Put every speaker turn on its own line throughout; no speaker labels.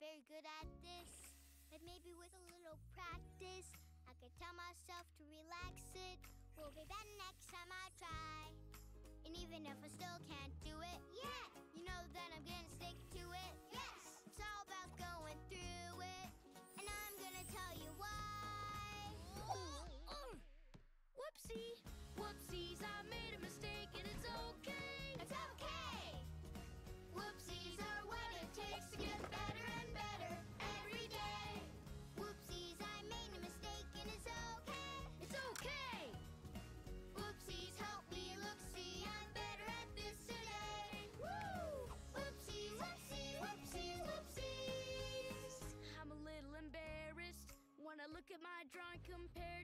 good at this. But maybe with a little practice, I could tell myself to relax it. We'll be better next time I try. And even if I still can't do it, yeah, you know that I'm gonna stick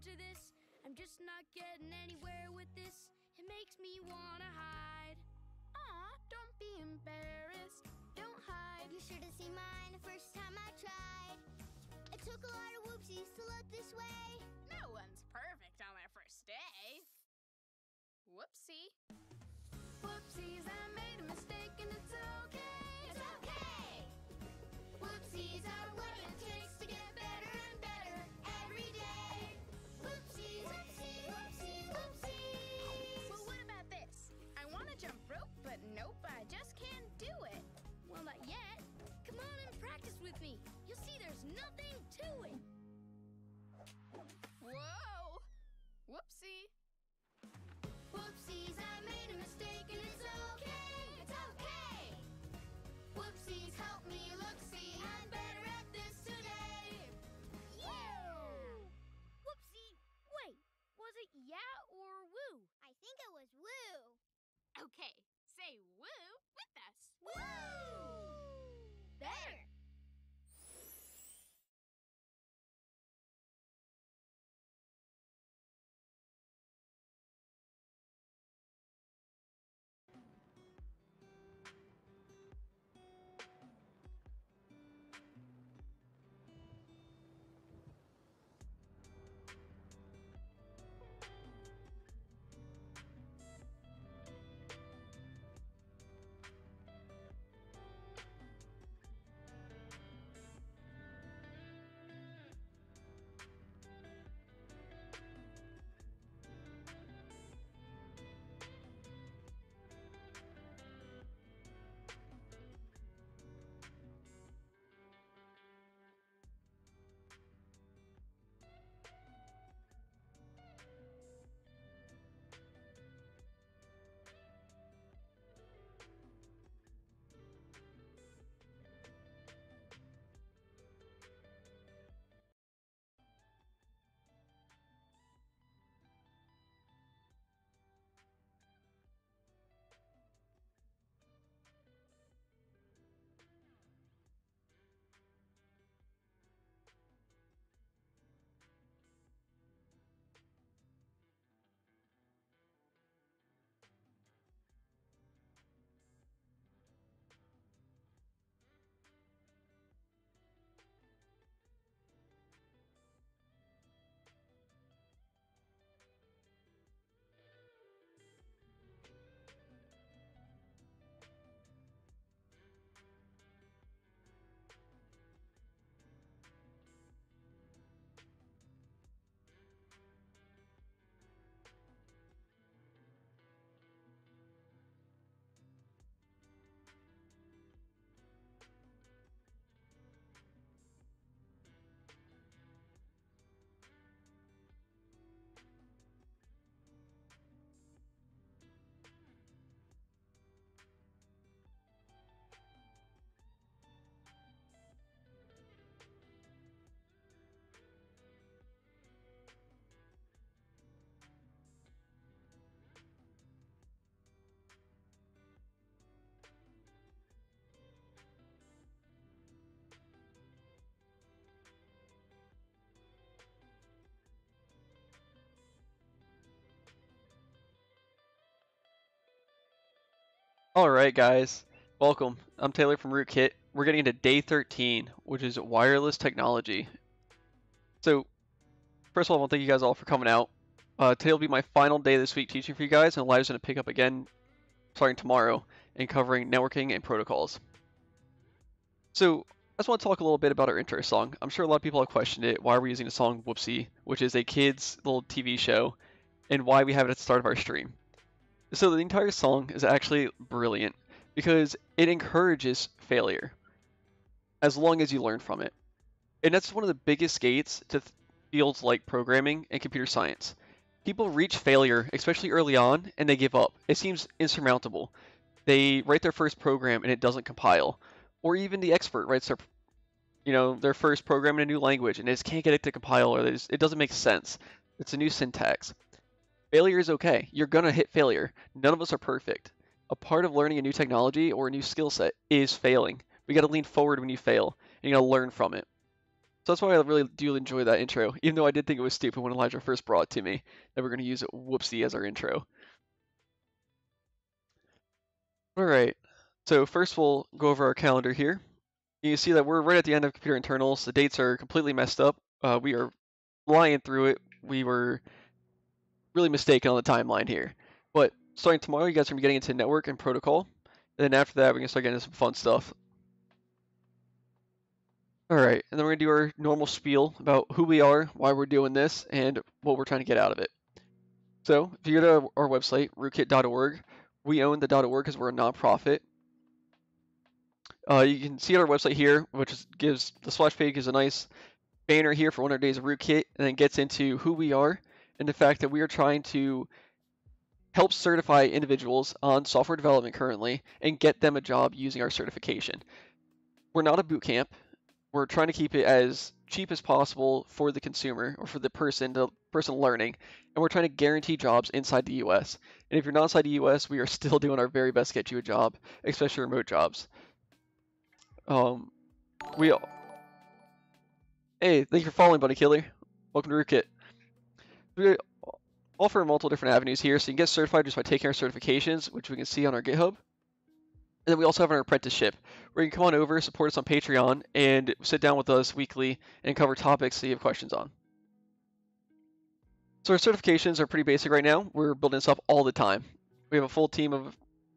to this.
I'm just not getting anywhere with this. It makes me wanna hide. Aw, don't be embarrassed. Don't hide.
You should have seen mine the first time I tried. It took a lot of whoopsies to look this way.
No one's perfect on their first day. Whoopsie.
Whoopsies, I
Alright guys, welcome. I'm Taylor from Rootkit. We're getting into day 13, which is wireless technology. So, first of all, I want to thank you guys all for coming out. Uh, today will be my final day this week teaching for you guys, and Elijah's going to pick up again starting tomorrow and covering networking and protocols. So, I just want to talk a little bit about our intro song. I'm sure a lot of people have questioned it. Why are we using the song Whoopsie, which is a kids' little TV show, and why we have it at the start of our stream. So the entire song is actually brilliant because it encourages failure as long as you learn from it. And that's one of the biggest gates to fields like programming and computer science. People reach failure, especially early on, and they give up. It seems insurmountable. They write their first program and it doesn't compile. Or even the expert writes their you know, their first program in a new language and they just can't get it to compile or just, it doesn't make sense. It's a new syntax. Failure is okay. You're going to hit failure. None of us are perfect. A part of learning a new technology or a new skill set is failing. We got to lean forward when you fail and you got to learn from it. So that's why I really do enjoy that intro, even though I did think it was stupid when Elijah first brought it to me that we're going to use it whoopsie as our intro. Alright, so first we'll go over our calendar here. You see that we're right at the end of computer internals. The dates are completely messed up. Uh, we are flying through it. We were really mistaken on the timeline here. But starting tomorrow, you guys are going to be getting into network and protocol. And then after that, we can start getting into some fun stuff. Alright, and then we're going to do our normal spiel about who we are, why we're doing this, and what we're trying to get out of it. So, if you go to our website, rootkit.org, we own the .org because we're a nonprofit. Uh, you can see on our website here, which is, gives the splash page is a nice banner here for 100 days of rootkit, and then gets into who we are and the fact that we are trying to help certify individuals on software development currently and get them a job using our certification. We're not a boot camp we're trying to keep it as cheap as possible for the consumer or for the person, the person learning, and we're trying to guarantee jobs inside the U.S. And if you're not inside the U.S., we are still doing our very best to get you a job, especially remote jobs. Um, we all... Hey, thank you for following, Bunny Killer. Welcome to Rootkit. We offer multiple different avenues here, so you can get certified just by taking our certifications, which we can see on our GitHub. And then we also have our apprenticeship where you can come on over, support us on Patreon, and sit down with us weekly and cover topics that you have questions on. So our certifications are pretty basic right now. We're building up all the time. We have a full team of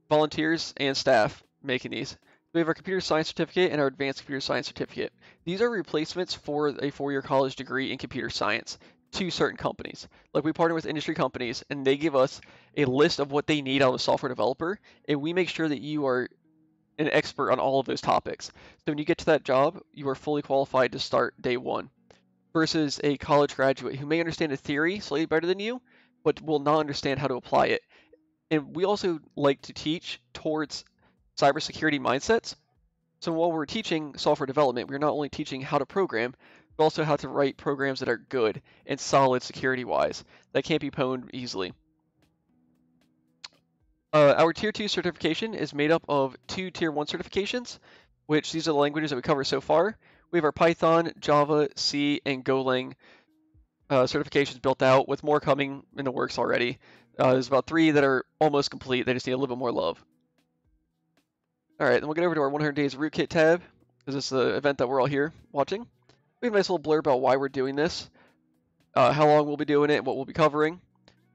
volunteers and staff making these. We have our computer science certificate and our advanced computer science certificate. These are replacements for a four-year college degree in computer science to certain companies. Like we partner with industry companies and they give us a list of what they need out of a software developer and we make sure that you are an expert on all of those topics. So when you get to that job, you are fully qualified to start day one versus a college graduate who may understand a theory slightly better than you, but will not understand how to apply it. And we also like to teach towards cybersecurity mindsets. So while we're teaching software development, we're not only teaching how to program, also how to write programs that are good and solid security wise that can't be pwned easily. Uh, our Tier 2 certification is made up of two Tier 1 certifications, which these are the languages that we cover so far. We have our Python, Java, C, and Golang uh, certifications built out, with more coming in the works already. Uh, there's about three that are almost complete. They just need a little bit more love. All right, then we'll get over to our 100 Days Rootkit tab, because this the event that we're all here watching. We have a nice little blurb about why we're doing this, uh, how long we'll be doing it, what we'll be covering.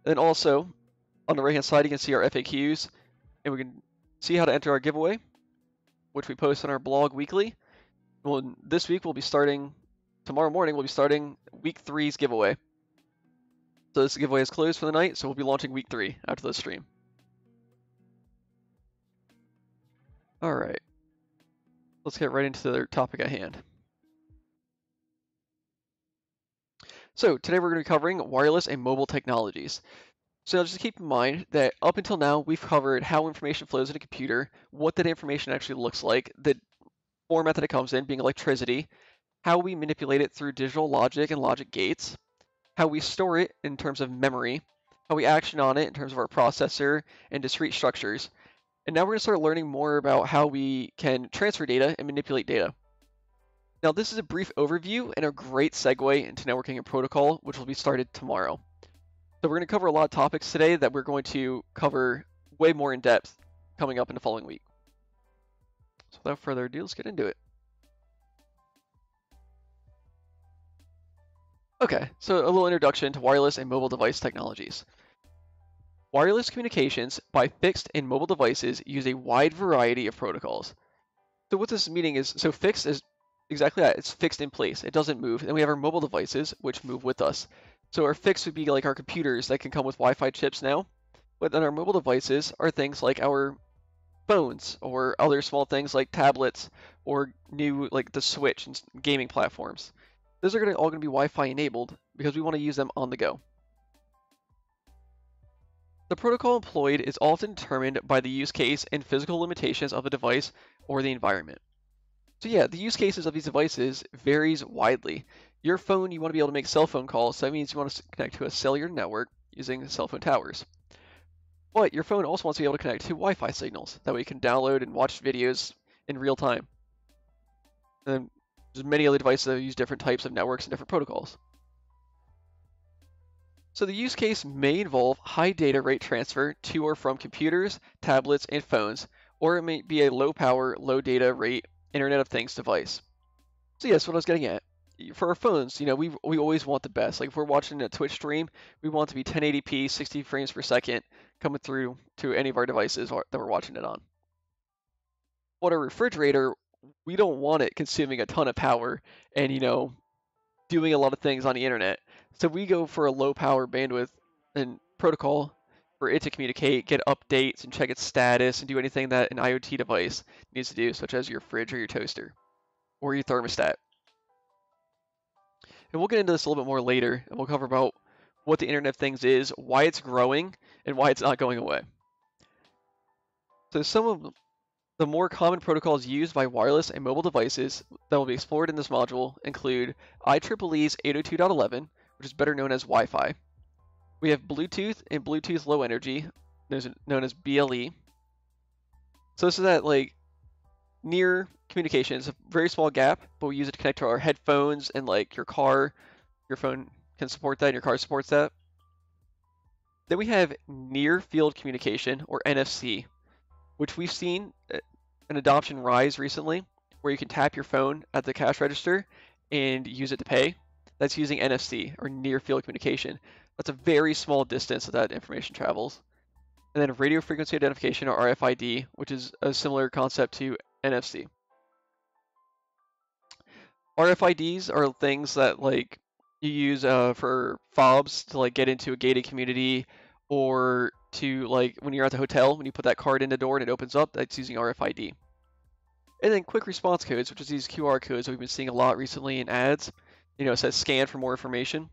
And also, on the right hand side, you can see our FAQs, and we can see how to enter our giveaway, which we post on our blog weekly. Well, this week we'll be starting, tomorrow morning we'll be starting week three's giveaway. So this giveaway is closed for the night, so we'll be launching week three after the stream. All right, let's get right into the topic at hand. So today we're going to be covering wireless and mobile technologies. So just keep in mind that up until now, we've covered how information flows in a computer, what that information actually looks like, the format that it comes in, being electricity, how we manipulate it through digital logic and logic gates, how we store it in terms of memory, how we action on it in terms of our processor and discrete structures. And now we're going to start learning more about how we can transfer data and manipulate data. Now this is a brief overview and a great segue into networking and protocol, which will be started tomorrow. So we're going to cover a lot of topics today that we're going to cover way more in depth coming up in the following week. So without further ado, let's get into it. Okay, so a little introduction to wireless and mobile device technologies. Wireless communications by fixed and mobile devices use a wide variety of protocols. So what this meaning is, so fixed is exactly that. It's fixed in place. It doesn't move. And we have our mobile devices, which move with us. So our fix would be like our computers that can come with Wi-Fi chips now. But then our mobile devices are things like our phones or other small things like tablets or new like the Switch and gaming platforms. Those are gonna, all going to be Wi-Fi enabled because we want to use them on the go. The protocol employed is often determined by the use case and physical limitations of the device or the environment. So yeah, the use cases of these devices varies widely. Your phone, you want to be able to make cell phone calls, so that means you want to connect to a cellular network using cell phone towers. But your phone also wants to be able to connect to Wi-Fi signals. That way you can download and watch videos in real time. And there's many other devices that use different types of networks and different protocols. So the use case may involve high data rate transfer to or from computers, tablets, and phones, or it may be a low power, low data rate Internet of Things device. So yes, what I was getting at. For our phones, you know, we we always want the best. Like if we're watching a Twitch stream, we want to be 1080p, 60 frames per second coming through to any of our devices that we're watching it on. What a refrigerator, we don't want it consuming a ton of power and, you know, doing a lot of things on the internet. So we go for a low power bandwidth and protocol for it to communicate, get updates, and check its status, and do anything that an IoT device needs to do, such as your fridge or your toaster, or your thermostat. And we'll get into this a little bit more later, and we'll cover about what the Internet of Things is, why it's growing, and why it's not going away. So some of the more common protocols used by wireless and mobile devices that will be explored in this module include IEEE's 802.11, which is better known as Wi-Fi. We have Bluetooth and Bluetooth Low Energy, known as BLE. So this is that like near communication. It's a very small gap, but we use it to connect to our headphones and like your car. Your phone can support that, and your car supports that. Then we have near field communication, or NFC, which we've seen uh, an adoption rise recently, where you can tap your phone at the cash register and use it to pay that's using NFC or near field communication. That's a very small distance that that information travels. And then radio frequency identification or RFID, which is a similar concept to NFC. RFIDs are things that like you use uh, for fobs to like get into a gated community or to like when you're at the hotel when you put that card in the door and it opens up that's using RFID. And then quick response codes, which is these QR codes that we've been seeing a lot recently in ads you know, it says scan for more information.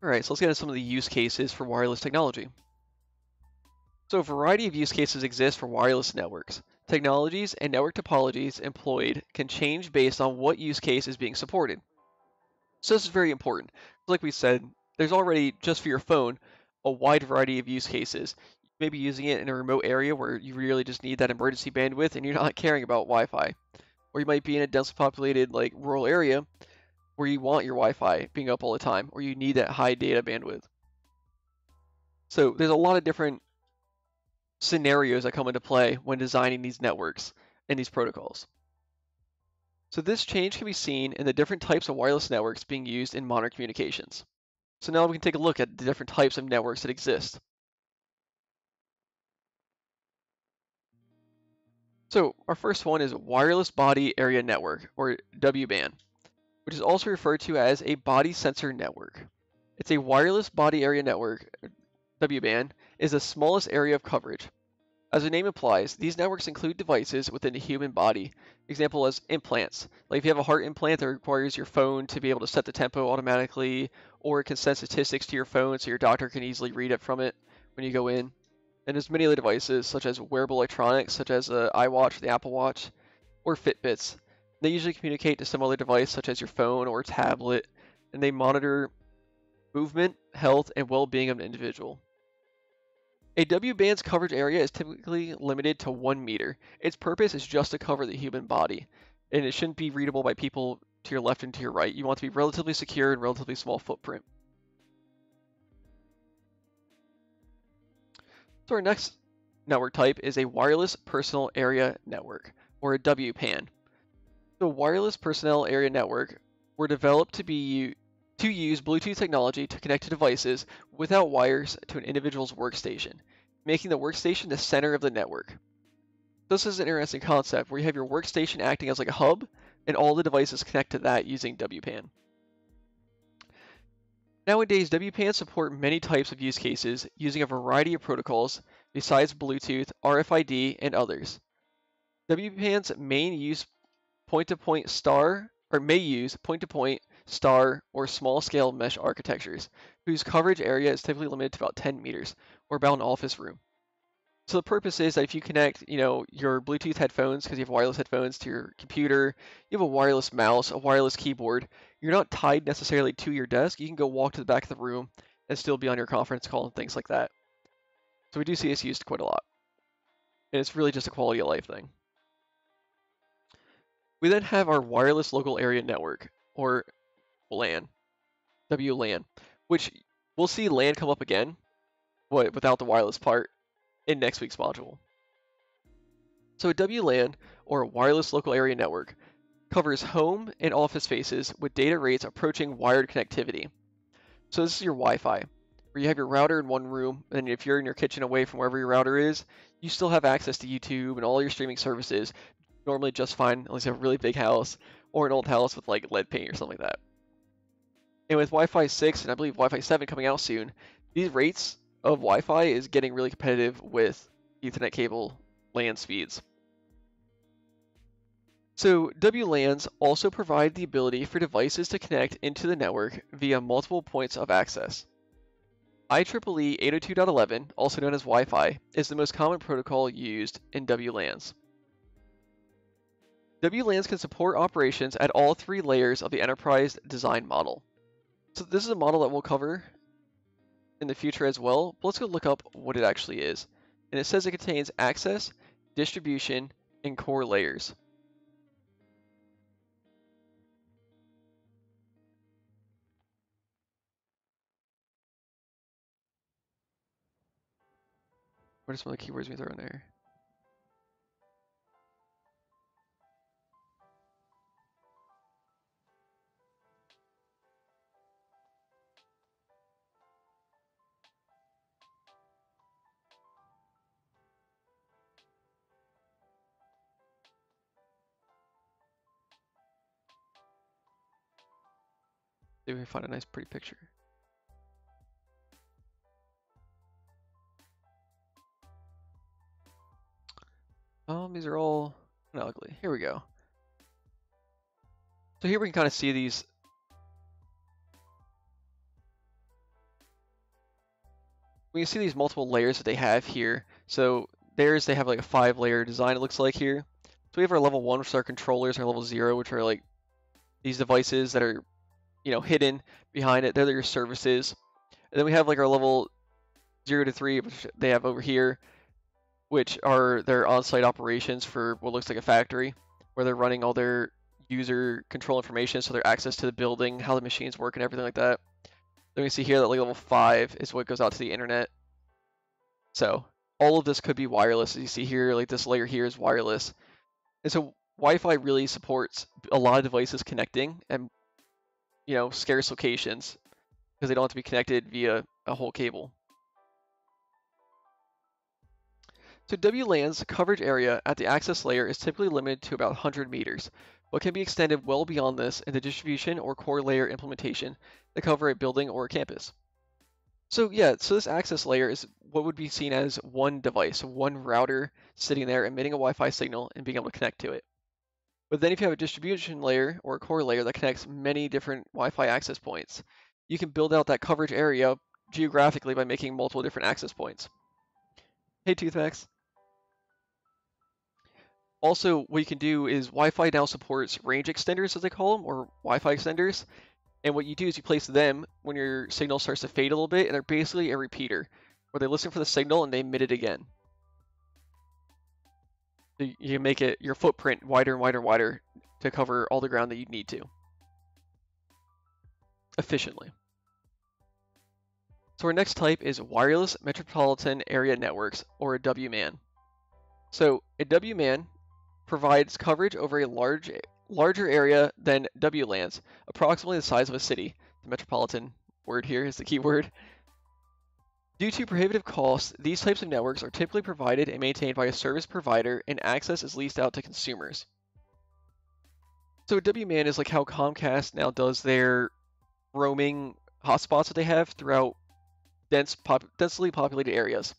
Alright, so let's get into some of the use cases for wireless technology. So a variety of use cases exist for wireless networks. Technologies and network topologies employed can change based on what use case is being supported. So this is very important. Like we said, there's already, just for your phone, a wide variety of use cases. Maybe using it in a remote area where you really just need that emergency bandwidth and you're not caring about Wi-Fi. Or you might be in a densely populated like rural area where you want your Wi-Fi being up all the time or you need that high data bandwidth. So there's a lot of different scenarios that come into play when designing these networks and these protocols. So this change can be seen in the different types of wireless networks being used in modern communications. So now we can take a look at the different types of networks that exist. So our first one is Wireless Body Area Network, or WBAN, which is also referred to as a Body Sensor Network. It's a wireless body area network, WBAN, is the smallest area of coverage. As the name implies, these networks include devices within the human body. Example as implants. Like if you have a heart implant that requires your phone to be able to set the tempo automatically, or it can send statistics to your phone so your doctor can easily read it from it when you go in. And there's many other devices, such as wearable electronics, such as the iWatch, the Apple Watch, or Fitbits. They usually communicate to some other device, such as your phone or tablet, and they monitor movement, health, and well-being of an individual. A WBAN's coverage area is typically limited to one meter. Its purpose is just to cover the human body, and it shouldn't be readable by people to your left and to your right. You want to be relatively secure and relatively small footprint. So our next network type is a wireless personal area network, or a WPAN. The wireless personnel area network were developed to be to use Bluetooth technology to connect to devices without wires to an individual's workstation, making the workstation the center of the network. This is an interesting concept where you have your workstation acting as like a hub and all the devices connect to that using WPAN. Nowadays, WPAN support many types of use cases using a variety of protocols besides Bluetooth, RFID, and others. WPAN's main use point-to-point star or may use point-to-point, star, or small-scale mesh architectures, whose coverage area is typically limited to about 10 meters, or about an office room. So the purpose is that if you connect, you know, your Bluetooth headphones, because you have wireless headphones to your computer, you have a wireless mouse, a wireless keyboard, you're not tied necessarily to your desk. You can go walk to the back of the room and still be on your conference call and things like that. So we do see this used quite a lot. And it's really just a quality of life thing. We then have our wireless local area network, or LAN, WLAN, which we'll see LAN come up again, but without the wireless part in next week's module. So a WLAN, or wireless local area network, covers home and office spaces with data rates approaching wired connectivity. So this is your Wi-Fi, where you have your router in one room, and if you're in your kitchen away from wherever your router is, you still have access to YouTube and all your streaming services normally just fine unless you have a really big house or an old house with like lead paint or something like that. And with Wi-Fi 6 and I believe Wi-Fi 7 coming out soon, these rates of Wi-Fi is getting really competitive with Ethernet cable LAN speeds. So WLANs also provide the ability for devices to connect into the network via multiple points of access. IEEE 802.11, also known as Wi-Fi, is the most common protocol used in WLANs. WLANs can support operations at all three layers of the enterprise design model. So this is a model that we'll cover in the future as well, but let's go look up what it actually is. And it says it contains access, distribution, and core layers. What are some of the keywords we throw in there? If we can find a nice pretty picture. Um, these are all ugly. Here we go. So here we can kind of see these. We can see these multiple layers that they have here. So theirs, they have like a five layer design it looks like here. So we have our level one, which are our controllers, our level zero, which are like these devices that are you know, hidden behind it. They're your services. And then we have like our level zero to three, which they have over here, which are their on-site operations for what looks like a factory, where they're running all their user control information, so their access to the building, how the machines work, and everything like that. Then we see here that like level five is what goes out to the internet. So all of this could be wireless. As you see here, like this layer here is wireless. And so Wi-Fi really supports a lot of devices connecting and you know, scarce locations because they don't have to be connected via a whole cable. So WLAN's coverage area at the access layer is typically limited to about 100 meters, but can be extended well beyond this in the distribution or core layer implementation that cover a building or a campus. So yeah, so this access layer is what would be seen as one device, one router sitting there emitting a Wi-Fi signal and being able to connect to it. But then if you have a distribution layer or a core layer that connects many different Wi-Fi access points, you can build out that coverage area geographically by making multiple different access points. Hey Toothmax. Also, what you can do is Wi-Fi now supports range extenders, as they call them, or Wi-Fi extenders. And what you do is you place them when your signal starts to fade a little bit, and they're basically a repeater, where they listen for the signal and they emit it again you make it your footprint wider and wider and wider to cover all the ground that you need to efficiently. So our next type is wireless metropolitan area networks or a WMAN. So a WMAN provides coverage over a large larger area than WLANs, approximately the size of a city, the metropolitan word here is the key word. Due to prohibitive costs, these types of networks are typically provided and maintained by a service provider and access is leased out to consumers. So a WMAN is like how Comcast now does their roaming hotspots that they have throughout dense pop densely populated areas.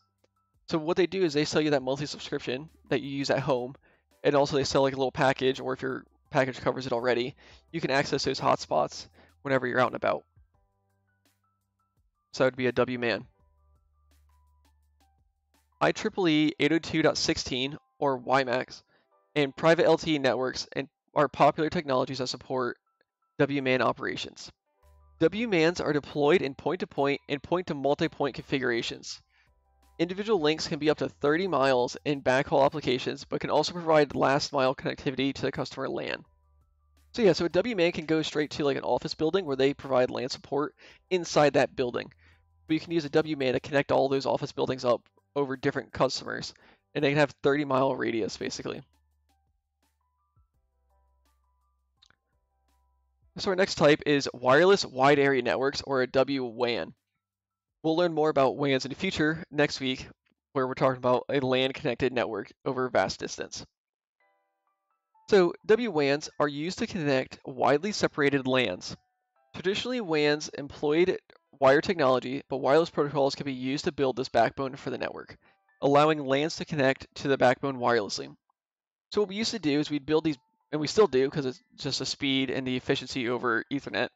So what they do is they sell you that monthly subscription that you use at home, and also they sell like a little package, or if your package covers it already, you can access those hotspots whenever you're out and about. So that would be a WMAN. IEEE 802.16 or WiMAX and private LTE networks and are popular technologies that support WMAN operations. WMANs are deployed in point-to-point and point-to-multipoint configurations. Individual links can be up to 30 miles in backhaul applications, but can also provide last-mile connectivity to the customer LAN. So yeah, so a WMAN can go straight to like an office building where they provide LAN support inside that building. But you can use a WMAN to connect all those office buildings up over different customers, and they can have 30 mile radius basically. So our next type is wireless wide area networks or a WWAN. We'll learn more about WANs in the future next week where we're talking about a LAN connected network over a vast distance. So WWANs are used to connect widely separated LANs. Traditionally, WANs employed wire technology, but wireless protocols can be used to build this backbone for the network, allowing LANs to connect to the backbone wirelessly. So what we used to do is we'd build these and we still do because it's just the speed and the efficiency over Ethernet,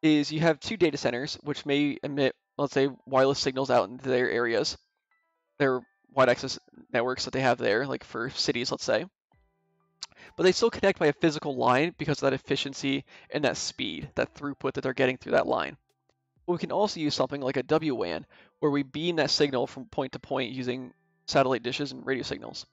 is you have two data centers which may emit, let's say, wireless signals out into their areas, their wide access networks that they have there, like for cities, let's say. But they still connect by a physical line because of that efficiency and that speed, that throughput that they're getting through that line. We can also use something like a WWAN, where we beam that signal from point to point using satellite dishes and radio signals.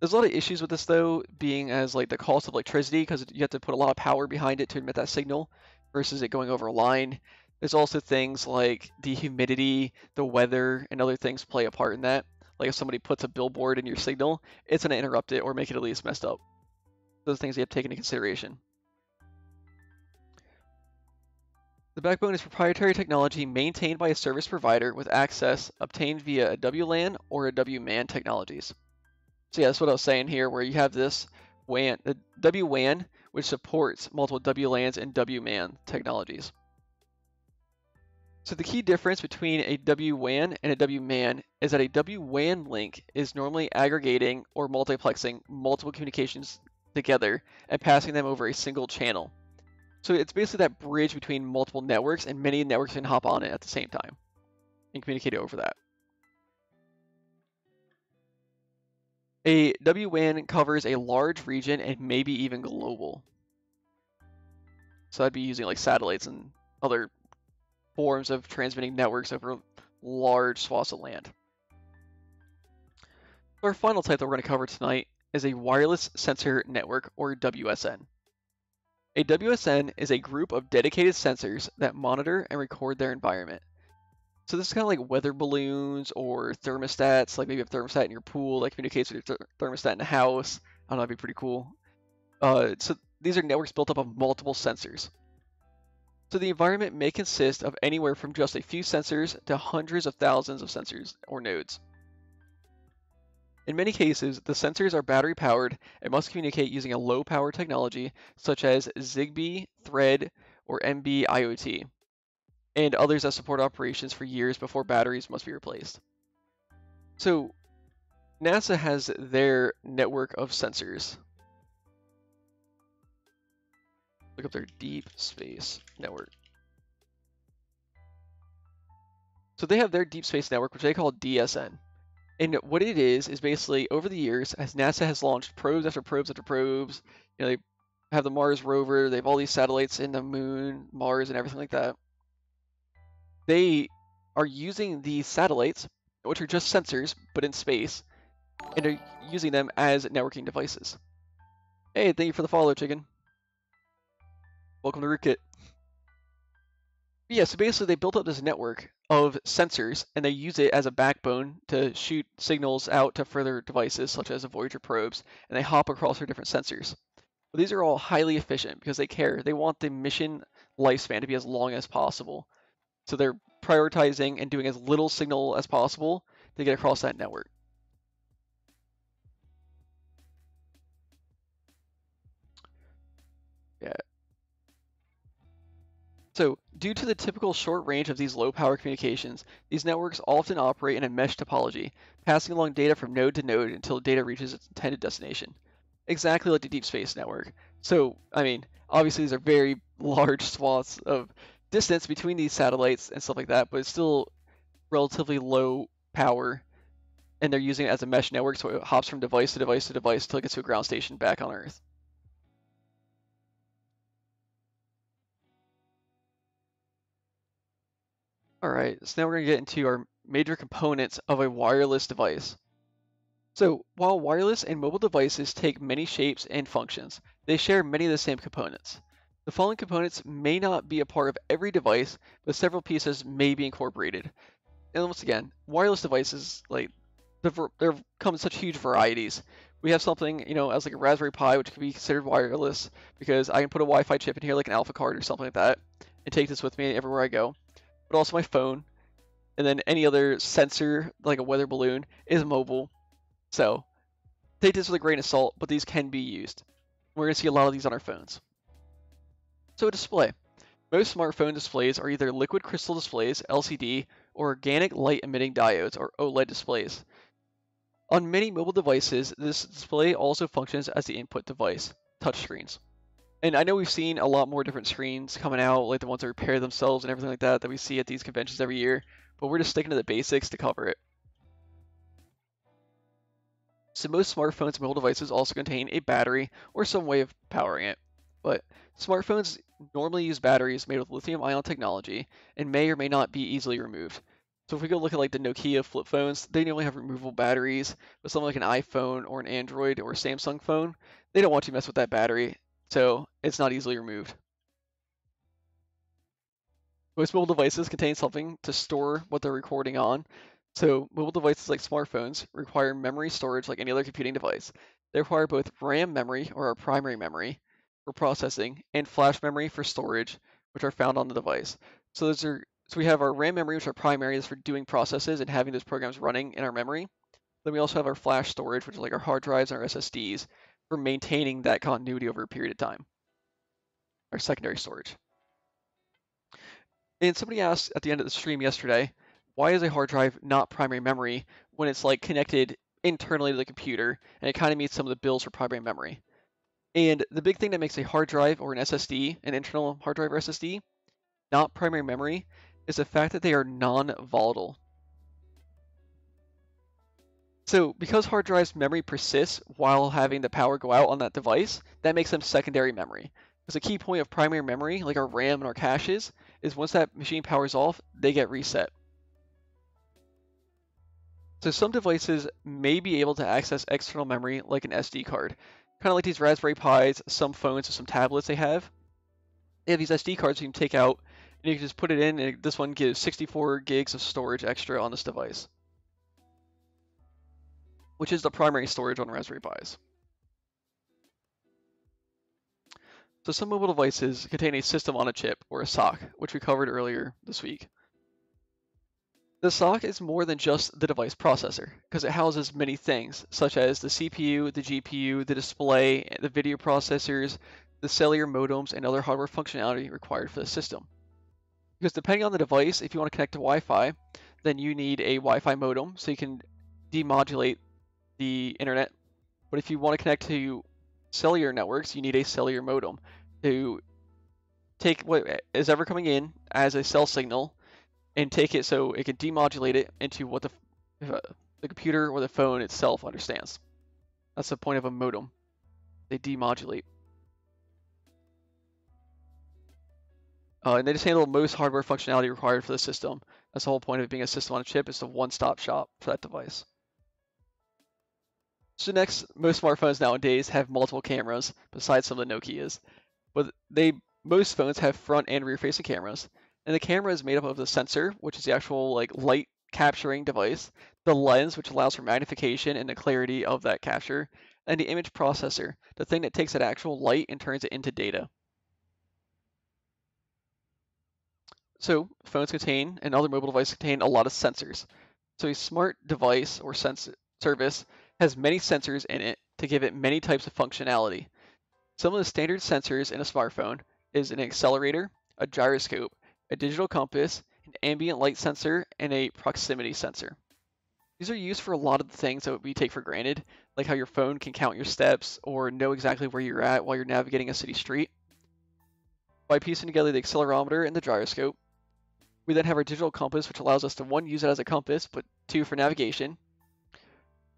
There's a lot of issues with this though, being as like the cost of electricity because you have to put a lot of power behind it to emit that signal versus it going over a line. There's also things like the humidity, the weather, and other things play a part in that. Like if somebody puts a billboard in your signal, it's going to interrupt it or make it at least messed up. Those things you have to take into consideration. The backbone is proprietary technology maintained by a service provider with access obtained via a WLAN or a WMAN technologies. So yeah, that's what I was saying here, where you have this WAN, the WWAN, which supports multiple WLANs and WMAN technologies. So the key difference between a WWAN and a WMAN is that a WWAN link is normally aggregating or multiplexing multiple communications together and passing them over a single channel. So it's basically that bridge between multiple networks and many networks can hop on it at the same time and communicate over that. A WWAN covers a large region and maybe even global. So I'd be using like satellites and other forms of transmitting networks over large swaths of land. Our final type that we're going to cover tonight is a wireless sensor network or WSN. A WSN is a group of dedicated sensors that monitor and record their environment. So this is kind of like weather balloons or thermostats, like maybe a thermostat in your pool that communicates with your th thermostat in the house. I don't know, that'd be pretty cool. Uh, so these are networks built up of multiple sensors. So the environment may consist of anywhere from just a few sensors to hundreds of thousands of sensors or nodes. In many cases, the sensors are battery powered and must communicate using a low power technology such as Zigbee, Thread, or NB-IoT and others that support operations for years before batteries must be replaced. So NASA has their network of sensors. Look up their deep space network. So they have their deep space network, which they call DSN. And what it is, is basically over the years, as NASA has launched probes after probes after probes, you know, they have the Mars rover, they have all these satellites in the moon, Mars, and everything like that they are using these satellites, which are just sensors, but in space, and are using them as networking devices. Hey, thank you for the follow, chicken. Welcome to Rootkit. Yeah, so basically they built up this network of sensors, and they use it as a backbone to shoot signals out to further devices, such as the Voyager probes, and they hop across their different sensors. But these are all highly efficient because they care. They want the mission lifespan to be as long as possible. So they're prioritizing and doing as little signal as possible to get across that network. So, due to the typical short range of these low power communications, these networks often operate in a mesh topology, passing along data from node to node until data reaches its intended destination. Exactly like the Deep Space Network. So, I mean, obviously these are very large swaths of distance between these satellites and stuff like that, but it's still relatively low power. And they're using it as a mesh network, so it hops from device to device to device until it gets to a ground station back on Earth. Alright, so now we're going to get into our major components of a wireless device. So, while wireless and mobile devices take many shapes and functions, they share many of the same components. The following components may not be a part of every device, but several pieces may be incorporated. And once again, wireless devices, like, there come in such huge varieties. We have something, you know, as like a Raspberry Pi, which can be considered wireless, because I can put a Wi-Fi chip in here, like an Alfa card or something like that, and take this with me everywhere I go but also my phone. And then any other sensor, like a weather balloon, is mobile. So take this with a grain of salt, but these can be used. We're going to see a lot of these on our phones. So a display. Most smartphone displays are either liquid crystal displays, LCD, or organic light emitting diodes, or OLED displays. On many mobile devices, this display also functions as the input device, touchscreens and I know we've seen a lot more different screens coming out, like the ones that repair themselves and everything like that that we see at these conventions every year, but we're just sticking to the basics to cover it. So most smartphones and mobile devices also contain a battery or some way of powering it. But smartphones normally use batteries made with lithium ion technology and may or may not be easily removed. So if we go look at like the Nokia flip phones, they normally have removable batteries, but something like an iPhone or an Android or Samsung phone, they don't want to mess with that battery so it's not easily removed. Most mobile devices contain something to store what they're recording on. So mobile devices like smartphones require memory storage like any other computing device. They require both RAM memory or our primary memory for processing and flash memory for storage, which are found on the device. So those are so we have our RAM memory, which are primary, is for doing processes and having those programs running in our memory. Then we also have our flash storage, which is like our hard drives and our SSDs, for maintaining that continuity over a period of time, our secondary storage. And somebody asked at the end of the stream yesterday, why is a hard drive not primary memory when it's like connected internally to the computer and it kind of meets some of the bills for primary memory? And the big thing that makes a hard drive or an SSD, an internal hard drive or SSD, not primary memory is the fact that they are non-volatile. So because hard drive's memory persists while having the power go out on that device, that makes them secondary memory. Because a key point of primary memory, like our RAM and our caches, is once that machine powers off, they get reset. So some devices may be able to access external memory like an SD card. Kind of like these Raspberry Pis, some phones, or some tablets they have. They have these SD cards you can take out, and you can just put it in, and this one gives 64 gigs of storage extra on this device which is the primary storage on Raspberry Pis. So some mobile devices contain a system on a chip, or a SoC, which we covered earlier this week. The SoC is more than just the device processor, because it houses many things, such as the CPU, the GPU, the display, the video processors, the cellular modems, and other hardware functionality required for the system. Because depending on the device, if you want to connect to Wi-Fi, then you need a Wi-Fi modem, so you can demodulate the internet. But if you want to connect to cellular networks, you need a cellular modem to take what is ever coming in as a cell signal and take it so it can demodulate it into what the uh, the computer or the phone itself understands. That's the point of a modem. They demodulate. Uh, and they just handle most hardware functionality required for the system. That's the whole point of being a system on a chip. It's a one-stop shop for that device. So next, most smartphones nowadays have multiple cameras besides some of the Nokias, but they most phones have front and rear facing cameras. And the camera is made up of the sensor, which is the actual like light capturing device, the lens, which allows for magnification and the clarity of that capture, and the image processor, the thing that takes that actual light and turns it into data. So phones contain and other mobile devices contain a lot of sensors. So a smart device or sense service has many sensors in it to give it many types of functionality. Some of the standard sensors in a smartphone is an accelerator, a gyroscope, a digital compass, an ambient light sensor, and a proximity sensor. These are used for a lot of the things that we take for granted, like how your phone can count your steps or know exactly where you're at while you're navigating a city street. By piecing together the accelerometer and the gyroscope, we then have our digital compass, which allows us to one, use it as a compass, but two, for navigation.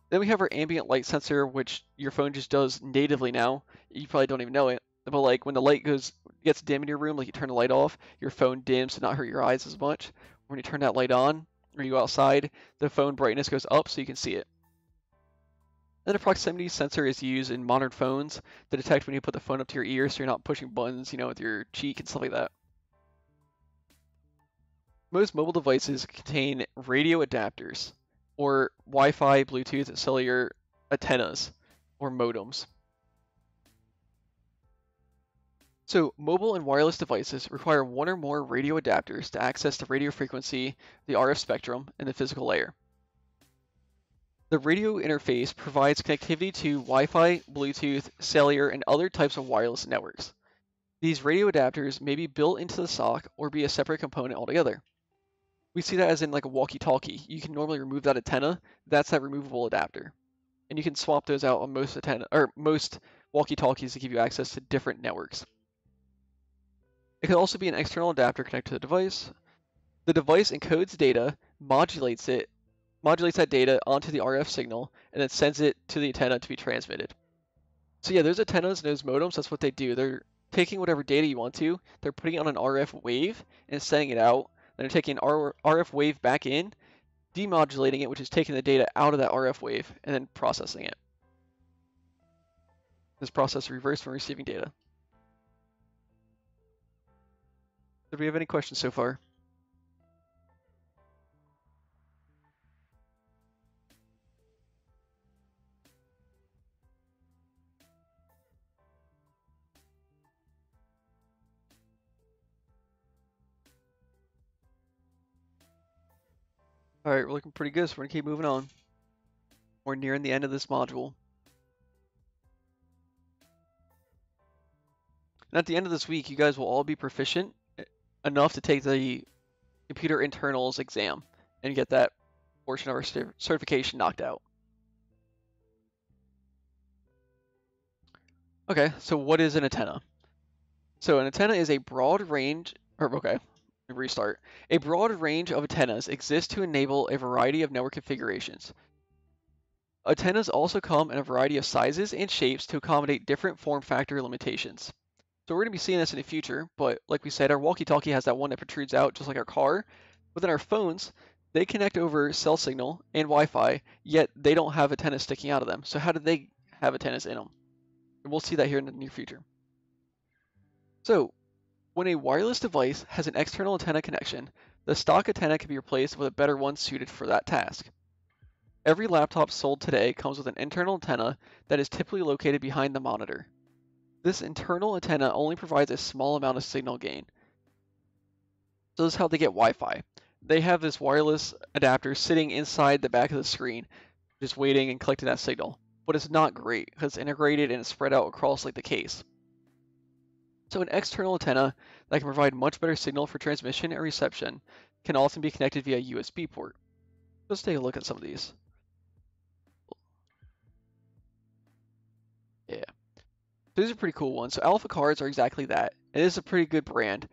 Then we have our ambient light sensor, which your phone just does natively now. You probably don't even know it. But like when the light goes gets dim in your room, like you turn the light off, your phone dims to not hurt your eyes as much. When you turn that light on, or you go outside, the phone brightness goes up so you can see it. Then a proximity sensor is used in modern phones to detect when you put the phone up to your ear so you're not pushing buttons, you know, with your cheek and stuff like that. Most mobile devices contain radio adapters, or Wi-Fi, Bluetooth, cellular antennas, or modems. So mobile and wireless devices require one or more radio adapters to access the radio frequency, the RF spectrum, and the physical layer. The radio interface provides connectivity to Wi-Fi, Bluetooth, cellular, and other types of wireless networks. These radio adapters may be built into the SoC or be a separate component altogether. We see that as in like a walkie-talkie. You can normally remove that antenna. That's that removable adapter. And you can swap those out on most antenna or most walkie-talkies to give you access to different networks. It can also be an external adapter connected to the device. The device encodes data, modulates it, modulates that data onto the RF signal, and then sends it to the antenna to be transmitted. So yeah, those antennas and those modems, that's what they do. They're taking whatever data you want to, they're putting it on an RF wave and sending it out. Then they're taking an RF wave back in, demodulating it, which is taking the data out of that RF wave, and then processing it. This process reverse from receiving data. Do we have any questions so far? Alright, we're looking pretty good, so we're gonna keep moving on. We're nearing the end of this module. And at the end of this week, you guys will all be proficient eh, enough to take the computer internals exam and get that portion of our certification knocked out. Okay, so what is an antenna? So an antenna is a broad range, or okay, restart. A broad range of antennas exists to enable a variety of network configurations. Antennas also come in a variety of sizes and shapes to accommodate different form factor limitations. So we're going to be seeing this in the future, but like we said, our walkie-talkie has that one that protrudes out just like our car. Within our phones, they connect over cell signal and Wi-Fi, yet they don't have antennas sticking out of them. So how do they have antennas in them? And we'll see that here in the near future. So when a wireless device has an external antenna connection, the stock antenna can be replaced with a better one suited for that task. Every laptop sold today comes with an internal antenna that is typically located behind the monitor. This internal antenna only provides a small amount of signal gain. So this is how they get Wi-Fi. They have this wireless adapter sitting inside the back of the screen, just waiting and collecting that signal. But it's not great because it's integrated and it's spread out across like the case. So an external antenna that can provide much better signal for transmission and reception can often be connected via USB port. Let's take a look at some of these. Yeah. These are pretty cool ones. So Alfa cards are exactly that. It is a pretty good brand.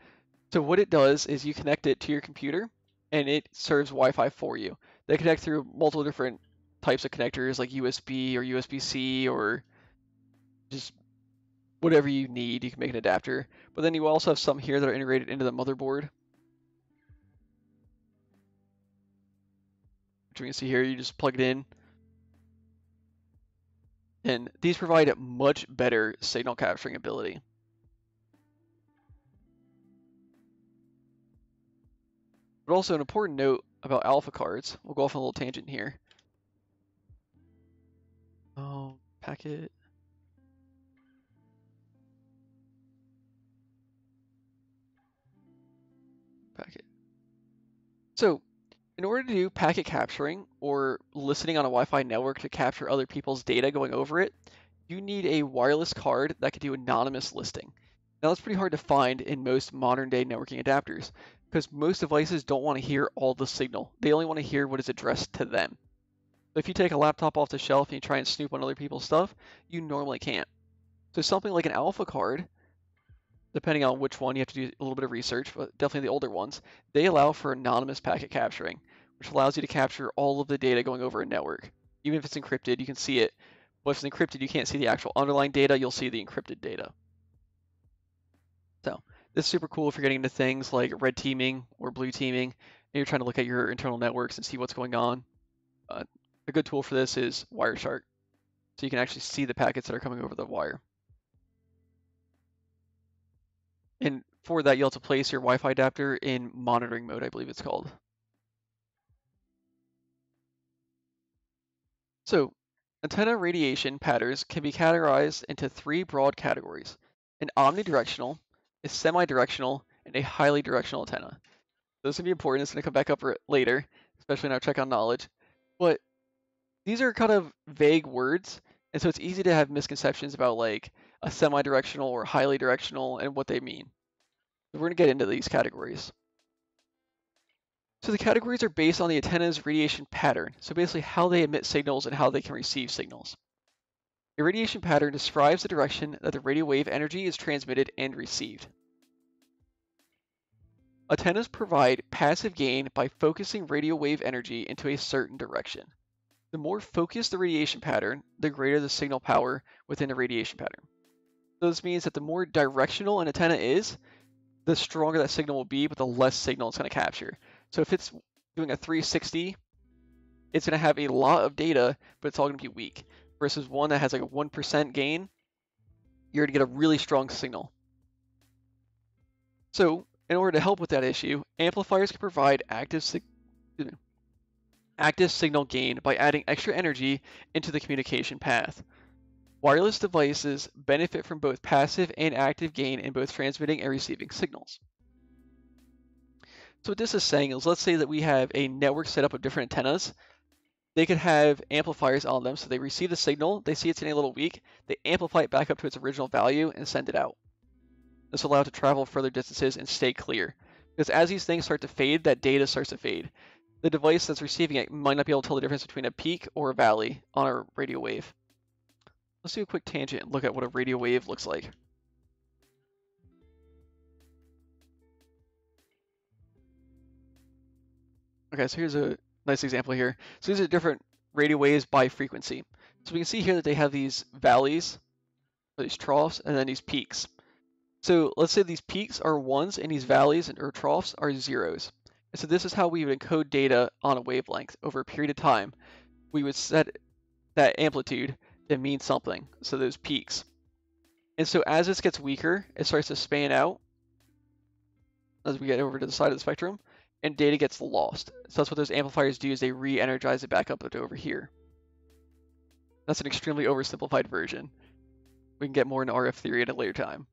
So what it does is you connect it to your computer and it serves Wi-Fi for you. They connect through multiple different types of connectors like USB or USB-C or just whatever you need. You can make an adapter. But then you also have some here that are integrated into the motherboard. Which we can see here, you just plug it in and these provide much better signal capturing ability. But also an important note about Alfa cards. We'll go off on a little tangent here. Oh, packet. packet. So, in order to do packet capturing or listening on a Wi-Fi network to capture other people's data going over it, you need a wireless card that can do anonymous listening. Now that's pretty hard to find in most modern day networking adapters because most devices don't want to hear all the signal. They only want to hear what is addressed to them. If you take a laptop off the shelf and you try and snoop on other people's stuff, you normally can't. So something like an Alfa card, depending on which one, you have to do a little bit of research, but definitely the older ones, they allow for anonymous packet capturing, which allows you to capture all of the data going over a network. Even if it's encrypted, you can see it. But if it's encrypted, you can't see the actual underlying data, you'll see the encrypted data. So this is super cool if you're getting into things like red teaming or blue teaming, and you're trying to look at your internal networks and see what's going on. Uh, a good tool for this is Wireshark. So you can actually see the packets that are coming over the wire. And for that, you'll have to place your Wi-Fi adapter in monitoring mode, I believe it's called. So, antenna radiation patterns can be categorized into three broad categories. An omnidirectional, a semi-directional, and a highly directional antenna. Those can be important. It's going to come back up later, especially in our check on knowledge. But these are kind of vague words, and so it's easy to have misconceptions about like a semi-directional or highly directional and what they mean. We're going to get into these categories. So the categories are based on the antenna's radiation pattern, so basically how they emit signals and how they can receive signals. A radiation pattern describes the direction that the radio wave energy is transmitted and received. Antennas provide passive gain by focusing radio wave energy into a certain direction. The more focused the radiation pattern, the greater the signal power within the radiation pattern. This means that the more directional an antenna is, the stronger that signal will be, but the less signal it's going to capture. So if it's doing a 360, it's going to have a lot of data, but it's all going to be weak. Versus one that has like a 1% gain, you're going to get a really strong signal. So in order to help with that issue, amplifiers can provide active active signal gain by adding extra energy into the communication path. Wireless devices benefit from both passive and active gain in both transmitting and receiving signals. So what this is saying is let's say that we have a network set up of different antennas. They could have amplifiers on them, so they receive the signal, they see it's getting a little weak, they amplify it back up to its original value and send it out. This will allow it to travel further distances and stay clear. Because as these things start to fade, that data starts to fade the device that's receiving it might not be able to tell the difference between a peak or a valley on a radio wave. Let's do a quick tangent and look at what a radio wave looks like. Okay, so here's a nice example here. So these are different radio waves by frequency. So we can see here that they have these valleys, these troughs, and then these peaks. So let's say these peaks are ones and these valleys and or troughs are zeros. And so this is how we would encode data on a wavelength over a period of time. We would set that amplitude to means something, so those peaks. And so as this gets weaker, it starts to span out as we get over to the side of the spectrum, and data gets lost. So that's what those amplifiers do is they re-energize it back up to over here. That's an extremely oversimplified version. We can get more into RF theory at a later time.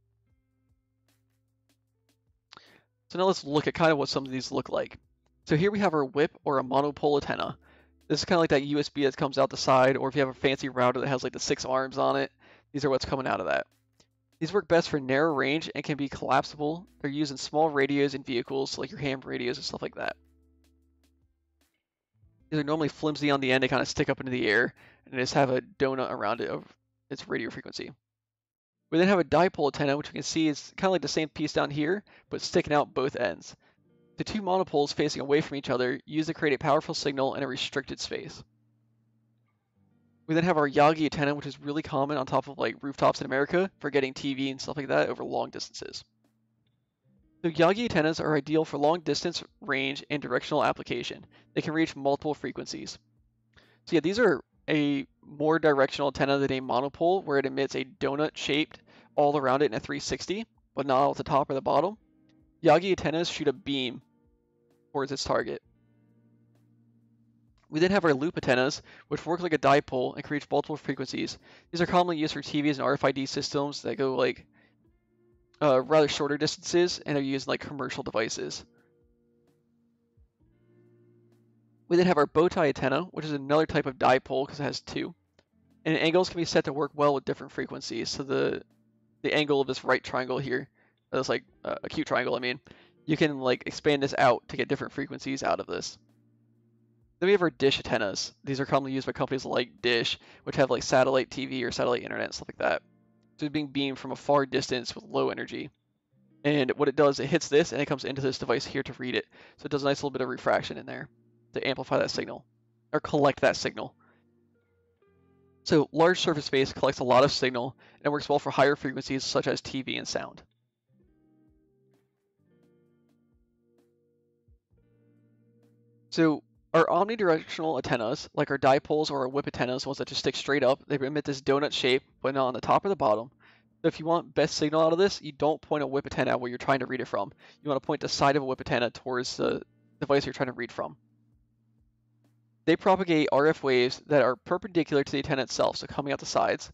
So now let's look at kind of what some of these look like. So here we have our whip or a monopole antenna. This is kind of like that USB that comes out the side, or if you have a fancy router that has like the six arms on it, these are what's coming out of that. These work best for narrow range and can be collapsible. They're used in small radios in vehicles, like your ham radios and stuff like that. These are normally flimsy on the end, they kind of stick up into the air, and just have a donut around it of its radio frequency. We then have a dipole antenna, which we can see is kind of like the same piece down here, but sticking out both ends. The two monopoles facing away from each other use to create a powerful signal in a restricted space. We then have our Yagi antenna, which is really common on top of like rooftops in America for getting TV and stuff like that over long distances. So Yagi antennas are ideal for long distance range and directional application. They can reach multiple frequencies. So yeah, these are a more directional antenna than a monopole where it emits a donut shaped all around it in a 360, but not at the top or the bottom. Yagi antennas shoot a beam towards its target. We then have our loop antennas, which work like a dipole and can reach multiple frequencies. These are commonly used for TVs and RFID systems that go like uh, rather shorter distances and are used in like commercial devices. We then have our bow tie antenna, which is another type of dipole because it has two. And angles can be set to work well with different frequencies. So the the angle of this right triangle here, that's like uh, acute triangle, I mean, you can like expand this out to get different frequencies out of this. Then we have our dish antennas. These are commonly used by companies like Dish, which have like satellite TV or satellite internet stuff like that. So it's being beamed from a far distance with low energy. And what it does, it hits this and it comes into this device here to read it. So it does a nice little bit of refraction in there to amplify that signal or collect that signal. So large surface space collects a lot of signal and works well for higher frequencies such as TV and sound. So our omnidirectional antennas, like our dipoles or our whip antennas, ones that just stick straight up, they emit this donut shape, but not on the top or the bottom. So if you want best signal out of this, you don't point a whip antenna where you're trying to read it from. You want to point the side of a whip antenna towards the device you're trying to read from. They propagate RF waves that are perpendicular to the antenna itself, so coming out the sides.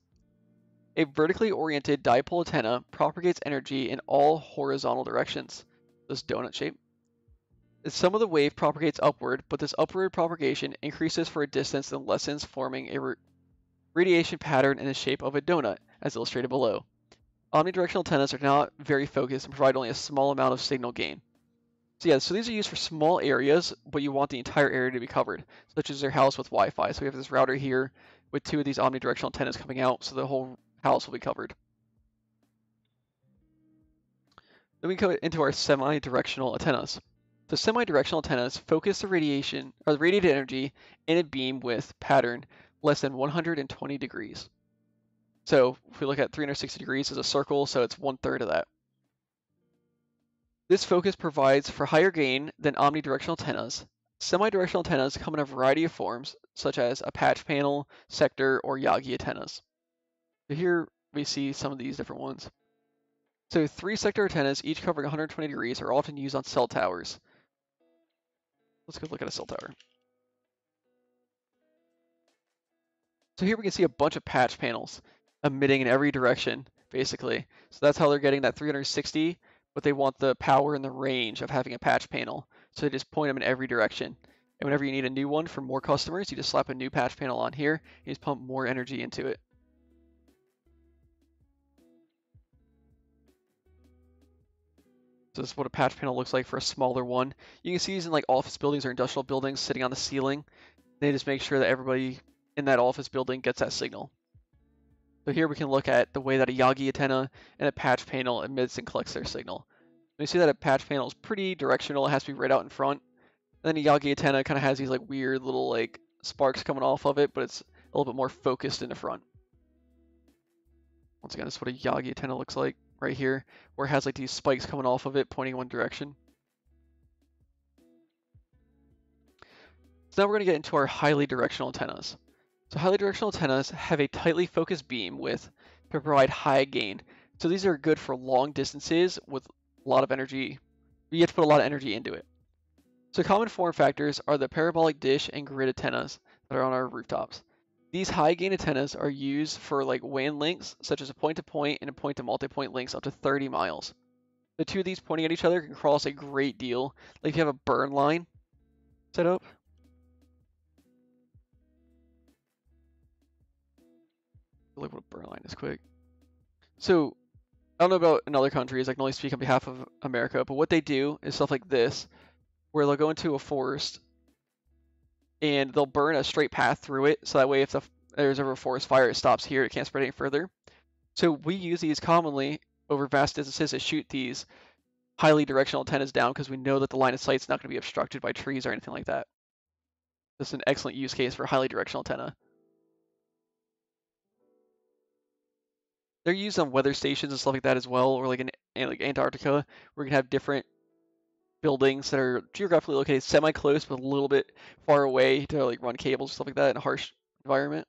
A vertically oriented dipole antenna propagates energy in all horizontal directions, this donut shape. Some of the wave propagates upward, but this upward propagation increases for a distance and lessens, forming a radiation pattern in the shape of a donut, as illustrated below. Omnidirectional antennas are not very focused and provide only a small amount of signal gain. So yeah, so these are used for small areas, but you want the entire area to be covered, such as your house with Wi-Fi. So we have this router here with two of these omnidirectional antennas coming out, so the whole house will be covered. Then we go into our semi-directional antennas. So semi-directional antennas focus the radiation or the radiated energy in a beam with pattern less than 120 degrees. So if we look at 360 degrees as a circle, so it's one third of that. This focus provides for higher gain than omnidirectional antennas. Semi-directional antennas come in a variety of forms, such as a patch panel, sector, or Yagi antennas. So here we see some of these different ones. So three sector antennas, each covering 120 degrees, are often used on cell towers. Let's go look at a cell tower. So here we can see a bunch of patch panels emitting in every direction, basically. So that's how they're getting that 360 but they want the power and the range of having a patch panel. So they just point them in every direction. And whenever you need a new one for more customers, you just slap a new patch panel on here, and just pump more energy into it. So this is what a patch panel looks like for a smaller one. You can see these in like office buildings or industrial buildings sitting on the ceiling. They just make sure that everybody in that office building gets that signal. So here we can look at the way that a Yagi antenna and a patch panel emits and collects their signal. We see that a patch panel is pretty directional, it has to be right out in front. And then a Yagi antenna kind of has these like weird little like sparks coming off of it, but it's a little bit more focused in the front. Once again, this is what a Yagi antenna looks like right here, where it has like these spikes coming off of it pointing one direction. So now we're going to get into our highly directional antennas. So highly directional antennas have a tightly focused beam width to provide high gain. So these are good for long distances with a lot of energy. You have to put a lot of energy into it. So common form factors are the parabolic dish and grid antennas that are on our rooftops. These high gain antennas are used for like WAN links, such as a point-to-point -point and a point-to-multipoint links up to 30 miles. The two of these pointing at each other can cross a great deal. Like if you have a burn line set up, look what a burn line is quick. So I don't know about in other countries. I can only speak on behalf of America, but what they do is stuff like this, where they'll go into a forest and they'll burn a straight path through it, so that way if the, there's ever a forest fire, it stops here. It can't spread any further. So we use these commonly over vast distances to shoot these highly directional antennas down because we know that the line of sight is not going to be obstructed by trees or anything like that. This is an excellent use case for highly directional antenna. they're used on weather stations and stuff like that as well, or like in, in like Antarctica, where you can have different buildings that are geographically located semi-close but a little bit far away to like run cables and stuff like that in a harsh environment.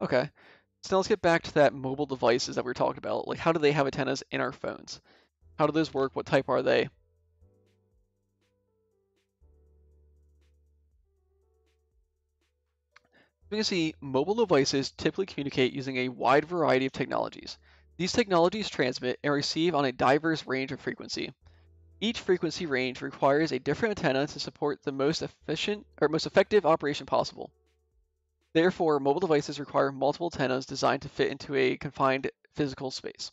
Okay, so now let's get back to that mobile devices that we were talking about. Like, how do they have antennas in our phones? How do those work? What type are they? We can see mobile devices typically communicate using a wide variety of technologies. These technologies transmit and receive on a diverse range of frequency. Each frequency range requires a different antenna to support the most efficient or most effective operation possible. Therefore, mobile devices require multiple antennas designed to fit into a confined physical space.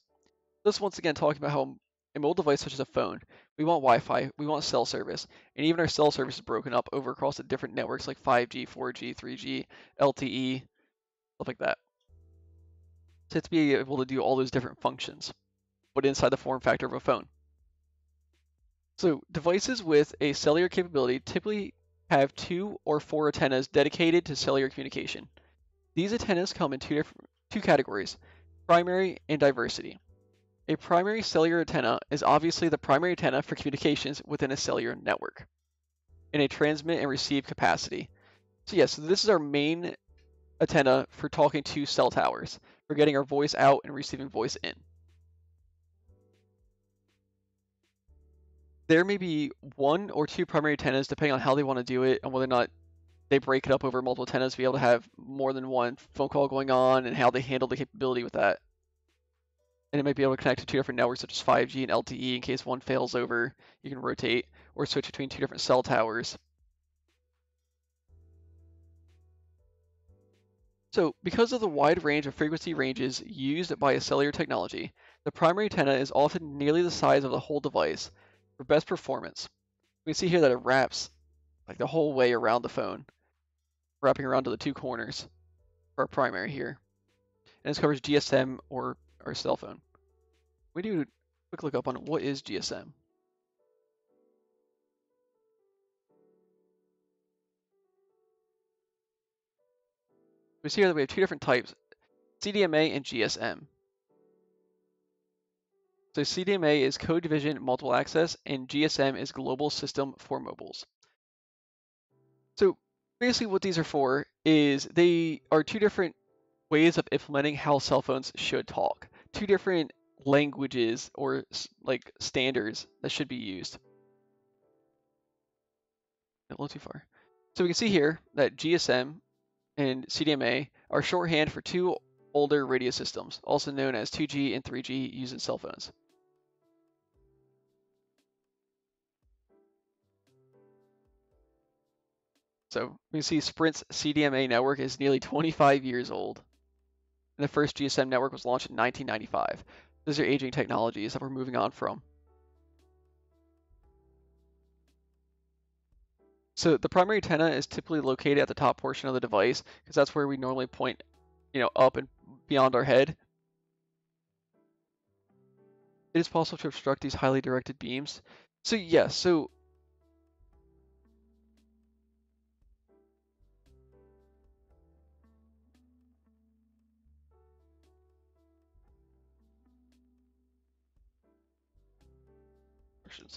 This once again talking about how a mobile device such as a phone, we want Wi-Fi, we want cell service, and even our cell service is broken up over across the different networks like 5G, 4G, 3G, LTE, stuff like that. To be able to do all those different functions, but inside the form factor of a phone. So devices with a cellular capability typically have two or four antennas dedicated to cellular communication. These antennas come in two different two categories, primary and diversity. A primary cellular antenna is obviously the primary antenna for communications within a cellular network in a transmit and receive capacity. So yes, so this is our main antenna for talking to cell towers, for getting our voice out and receiving voice in. There may be one or two primary antennas depending on how they want to do it and whether or not they break it up over multiple antennas to be able to have more than one phone call going on and how they handle the capability with that and it might be able to connect to two different networks such as 5G and LTE in case one fails over, you can rotate or switch between two different cell towers. So because of the wide range of frequency ranges used by a cellular technology, the primary antenna is often nearly the size of the whole device for best performance. We see here that it wraps like the whole way around the phone, wrapping around to the two corners for our primary here. And this covers GSM or our cell phone. We do a quick look up on what is GSM. We see here that we have two different types, CDMA and GSM. So CDMA is Code Division Multiple Access, and GSM is Global System for Mobiles. So basically what these are for is they are two different ways of implementing how cell phones should talk two different languages or like standards that should be used. A little too far. So we can see here that GSM and CDMA are shorthand for two older radio systems, also known as 2G and 3G used in cell phones. So we can see Sprint's CDMA network is nearly 25 years old and the first GSM network was launched in 1995. Those are aging technologies that we're moving on from. So the primary antenna is typically located at the top portion of the device because that's where we normally point, you know, up and beyond our head. It is possible to obstruct these highly directed beams. So yes, yeah, so.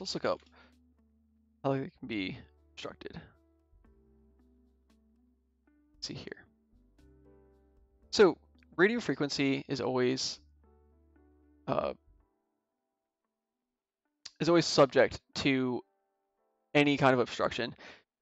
Let's look up how it can be constructed. Let's see here. So radio frequency is always uh, is always subject to any kind of obstruction.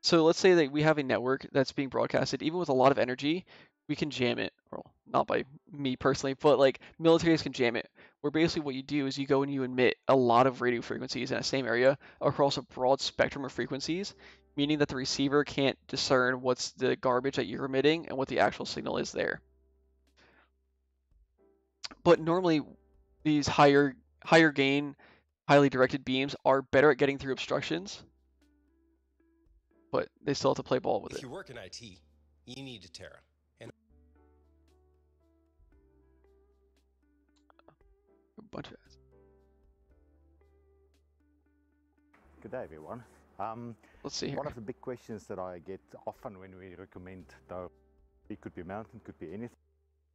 So let's say that we have a network that's being broadcasted, even with a lot of energy, we can jam it. Well, not by me personally, but like militaries can jam it where basically what you do is you go and you emit a lot of radio frequencies in the same area across a broad spectrum of frequencies, meaning that the receiver can't discern what's the garbage that you're emitting and what the actual signal is there. But normally these higher higher gain, highly directed beams are better at getting through obstructions, but they still have to play ball with
if
it.
If you work in IT, you need a Terra.
and bunch of ads.
Good day, everyone. Um,
Let's see here.
One of the big questions that I get often when we recommend, though, it could be a mountain, could be anything.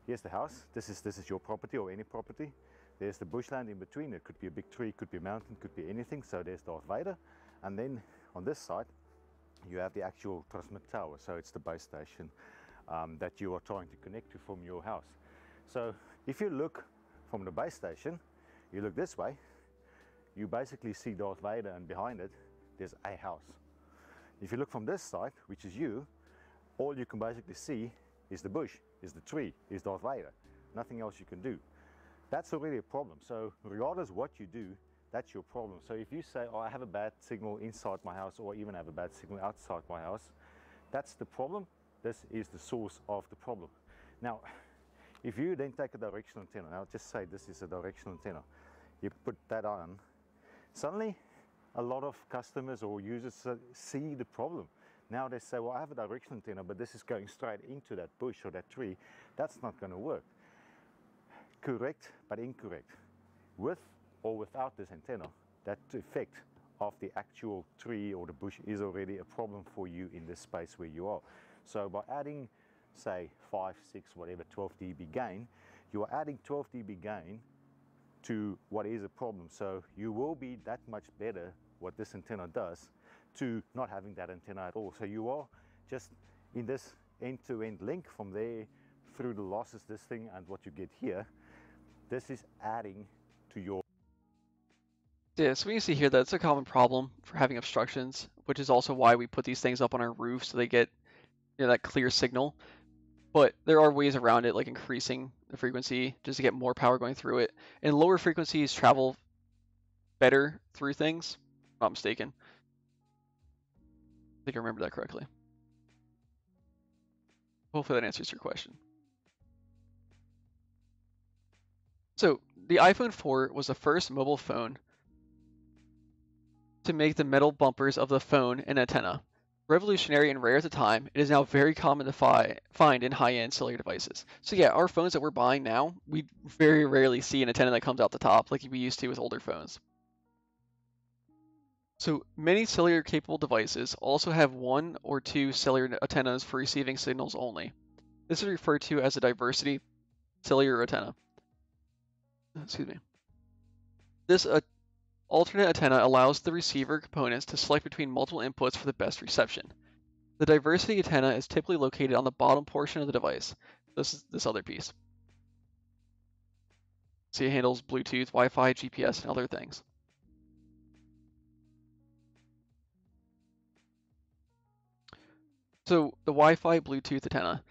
Here's the house. This is this is your property or any property. There's the bushland in between. It could be a big tree, could be a mountain, could be anything. So there's Darth Vader, and then on this side, you have the actual transmit tower. So it's the base station um, that you are trying to connect to from your house. So if you look from the base station, you look this way, you basically see Darth Vader and behind it, there's a house. If you look from this side, which is you, all you can basically see is the bush, is the tree, is Darth Vader. Nothing else you can do. That's already a problem. So regardless what you do, that's your problem. So if you say, oh, I have a bad signal inside my house or even have a bad signal outside my house, that's the problem. This is the source of the problem. Now, if you then take a directional antenna, I'll just say this is a directional antenna, you put that on, suddenly a lot of customers or users see the problem. Now they say, well, I have a directional antenna, but this is going straight into that bush or that tree. That's not going to work. Correct, but incorrect. With or without this antenna, that effect of the actual tree or the bush is already a problem for you in the space where you are. So by adding, say, 5, 6, whatever, 12 dB gain, you are adding 12 dB gain to what is a problem. So you will be that much better what this antenna does to not having that antenna at all. So you are just in this end-to-end -end link from there through the losses, this thing and what you get here, this is adding to your
yeah, so we can see here that it's a common problem for having obstructions, which is also why we put these things up on our roof so they get you know, that clear signal. But there are ways around it, like increasing the frequency just to get more power going through it. And lower frequencies travel better through things. if not mistaken. I think I remember that correctly. Hopefully that answers your question. So the iPhone 4 was the first mobile phone to make the metal bumpers of the phone an antenna. Revolutionary and rare at the time, it is now very common to fi- find in high-end cellular devices. So yeah, our phones that we're buying now, we very rarely see an antenna that comes out the top like we used to with older phones. So many cellular capable devices also have one or two cellular antennas for receiving signals only. This is referred to as a diversity cellular antenna. Excuse me. This uh, Alternate antenna allows the receiver components to select between multiple inputs for the best reception. The diversity antenna is typically located on the bottom portion of the device. This is this other piece. See, it handles Bluetooth, Wi-Fi, GPS, and other things. So the Wi-Fi Bluetooth antenna.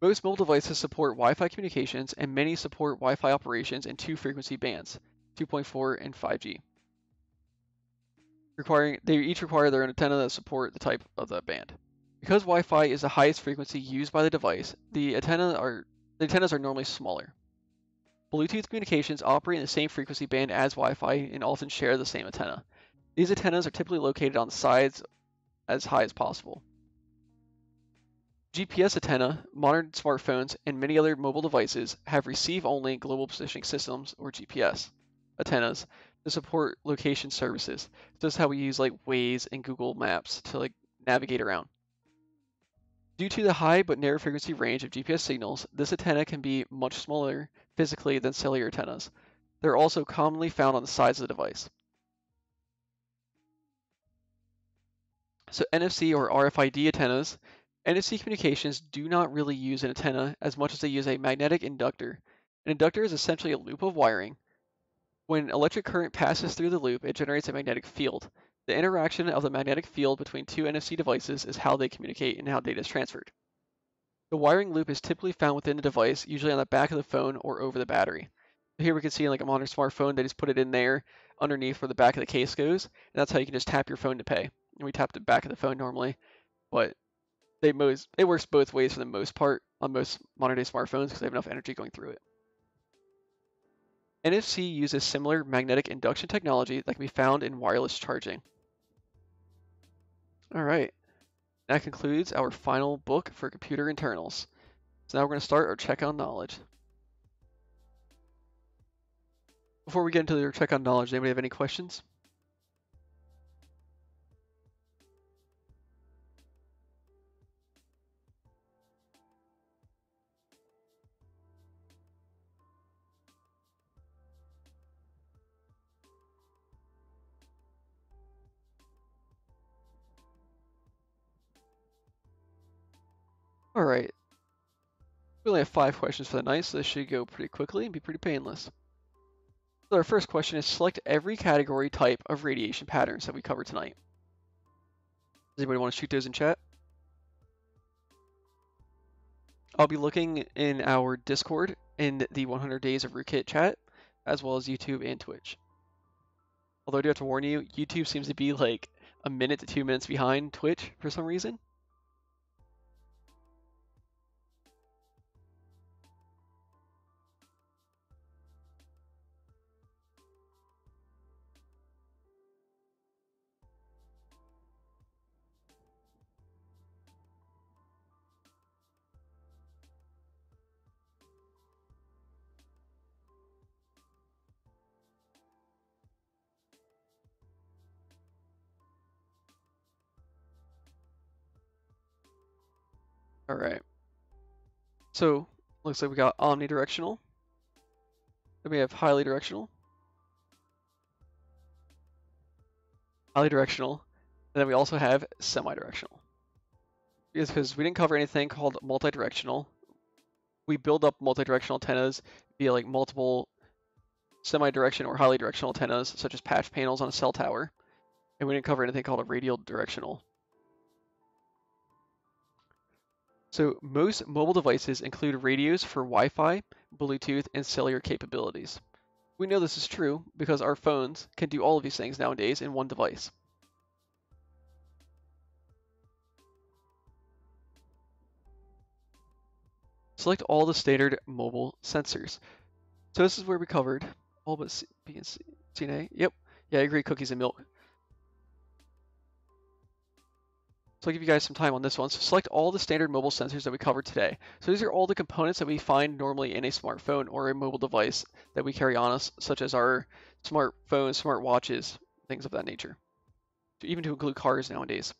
Most mobile devices support Wi-Fi communications and many support Wi-Fi operations in two frequency bands, 2.4 and 5G requiring they each require their own antenna that support the type of the band. Because Wi-Fi is the highest frequency used by the device, the antenna are the antennas are normally smaller. Bluetooth communications operate in the same frequency band as Wi-Fi and often share the same antenna. These antennas are typically located on the sides as high as possible. GPS antenna, modern smartphones, and many other mobile devices have receive-only global positioning systems, or GPS, antennas to support location services. This is how we use like Waze and Google Maps to like navigate around. Due to the high but narrow frequency range of GPS signals, this antenna can be much smaller physically than cellular antennas. They're also commonly found on the sides of the device. So NFC or RFID antennas, NFC communications do not really use an antenna as much as they use a magnetic inductor. An inductor is essentially a loop of wiring when electric current passes through the loop, it generates a magnetic field. The interaction of the magnetic field between two NFC devices is how they communicate and how data is transferred. The wiring loop is typically found within the device, usually on the back of the phone or over the battery. Here we can see like a modern smartphone, they just put it in there underneath where the back of the case goes, and that's how you can just tap your phone to pay. And we tap the back of the phone normally, but they most it works both ways for the most part on most modern day smartphones because they have enough energy going through it. NFC uses similar magnetic induction technology that can be found in wireless charging. All right, that concludes our final book for computer internals. So now we're going to start our check on knowledge. Before we get into the check on knowledge, anybody have any questions? All right. We only have five questions for the night, so this should go pretty quickly and be pretty painless. So our first question is select every category type of radiation patterns that we cover tonight. Does anybody want to shoot those in chat? I'll be looking in our Discord in the 100 Days of Rootkit chat, as well as YouTube and Twitch. Although I do have to warn you, YouTube seems to be like a minute to two minutes behind Twitch for some reason. So looks like we got omnidirectional. Then we have highly directional. Highly directional. And then we also have semi-directional. Because we didn't cover anything called multi-directional. We build up multi-directional antennas via like multiple semi-direction or highly directional antennas, such as patch panels on a cell tower. And we didn't cover anything called a radial directional. So most mobile devices include radios for Wi-Fi, Bluetooth, and cellular capabilities. We know this is true because our phones can do all of these things nowadays in one device. Select all the standard mobile sensors. So this is where we covered all but C, B and C, C and A. Yep. Yeah, I agree. Cookies and milk. So I'll give you guys some time on this one. So select all the standard mobile sensors that we covered today. So these are all the components that we find normally in a smartphone or a mobile device that we carry on us, such as our smartphones, smartwatches, things of that nature. Even to include cars nowadays.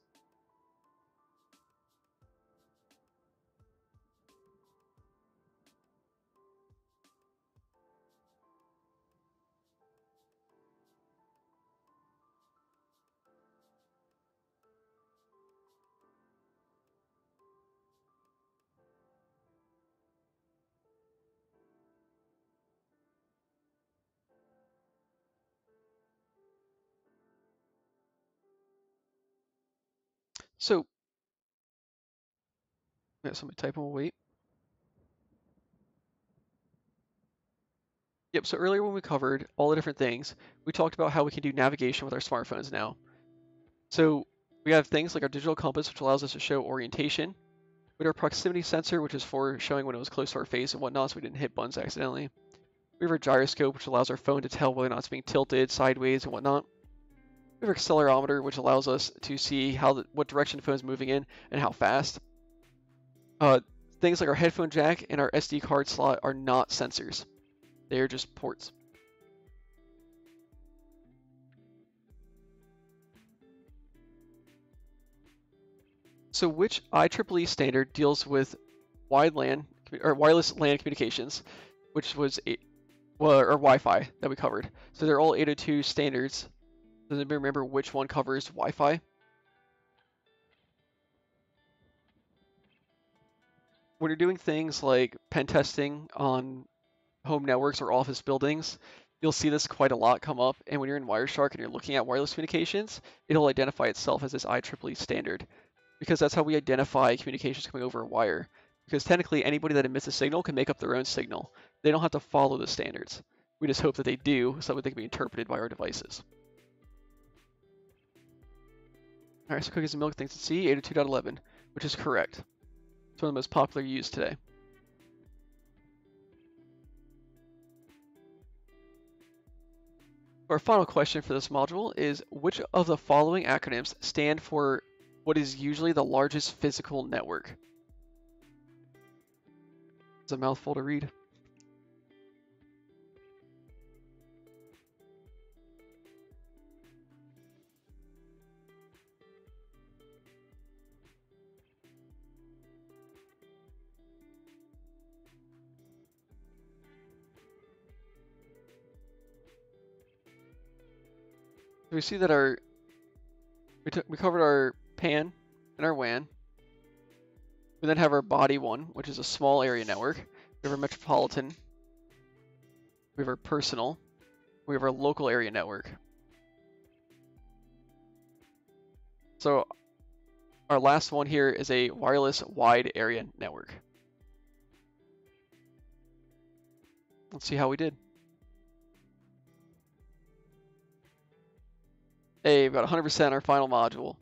So, let somebody type and we'll wait. Yep, so earlier when we covered all the different things, we talked about how we can do navigation with our smartphones now. So we have things like our digital compass, which allows us to show orientation. We have our proximity sensor, which is for showing when it was close to our face and whatnot, so we didn't hit buttons accidentally. We have our gyroscope, which allows our phone to tell whether or not it's being tilted sideways and whatnot. We have our accelerometer, which allows us to see how the, what direction the phone is moving in and how fast. Uh, things like our headphone jack and our SD card slot are not sensors. They are just ports. So which IEEE standard deals with wide LAN or wireless LAN communications, which was a, well, or Wi-Fi that we covered. So they're all 802 standards. Does anybody remember which one covers Wi-Fi? When you're doing things like pen testing on home networks or office buildings, you'll see this quite a lot come up. And when you're in Wireshark and you're looking at wireless communications, it'll identify itself as this IEEE standard because that's how we identify communications coming over a wire. Because technically, anybody that emits a signal can make up their own signal. They don't have to follow the standards. We just hope that they do so that they can be interpreted by our devices. Alright, so Cookies and Milk thinks it's C802.11, which is correct. It's one of the most popular used today. Our final question for this module is which of the following acronyms stand for what is usually the largest physical network? It's a mouthful to read. We see that our we took we covered our PAN and our WAN. We then have our body one, which is a small area network. We have our metropolitan. We have our personal. We have our local area network. So our last one here is a wireless wide area network. Let's see how we did. Hey, we've got 100% our final module.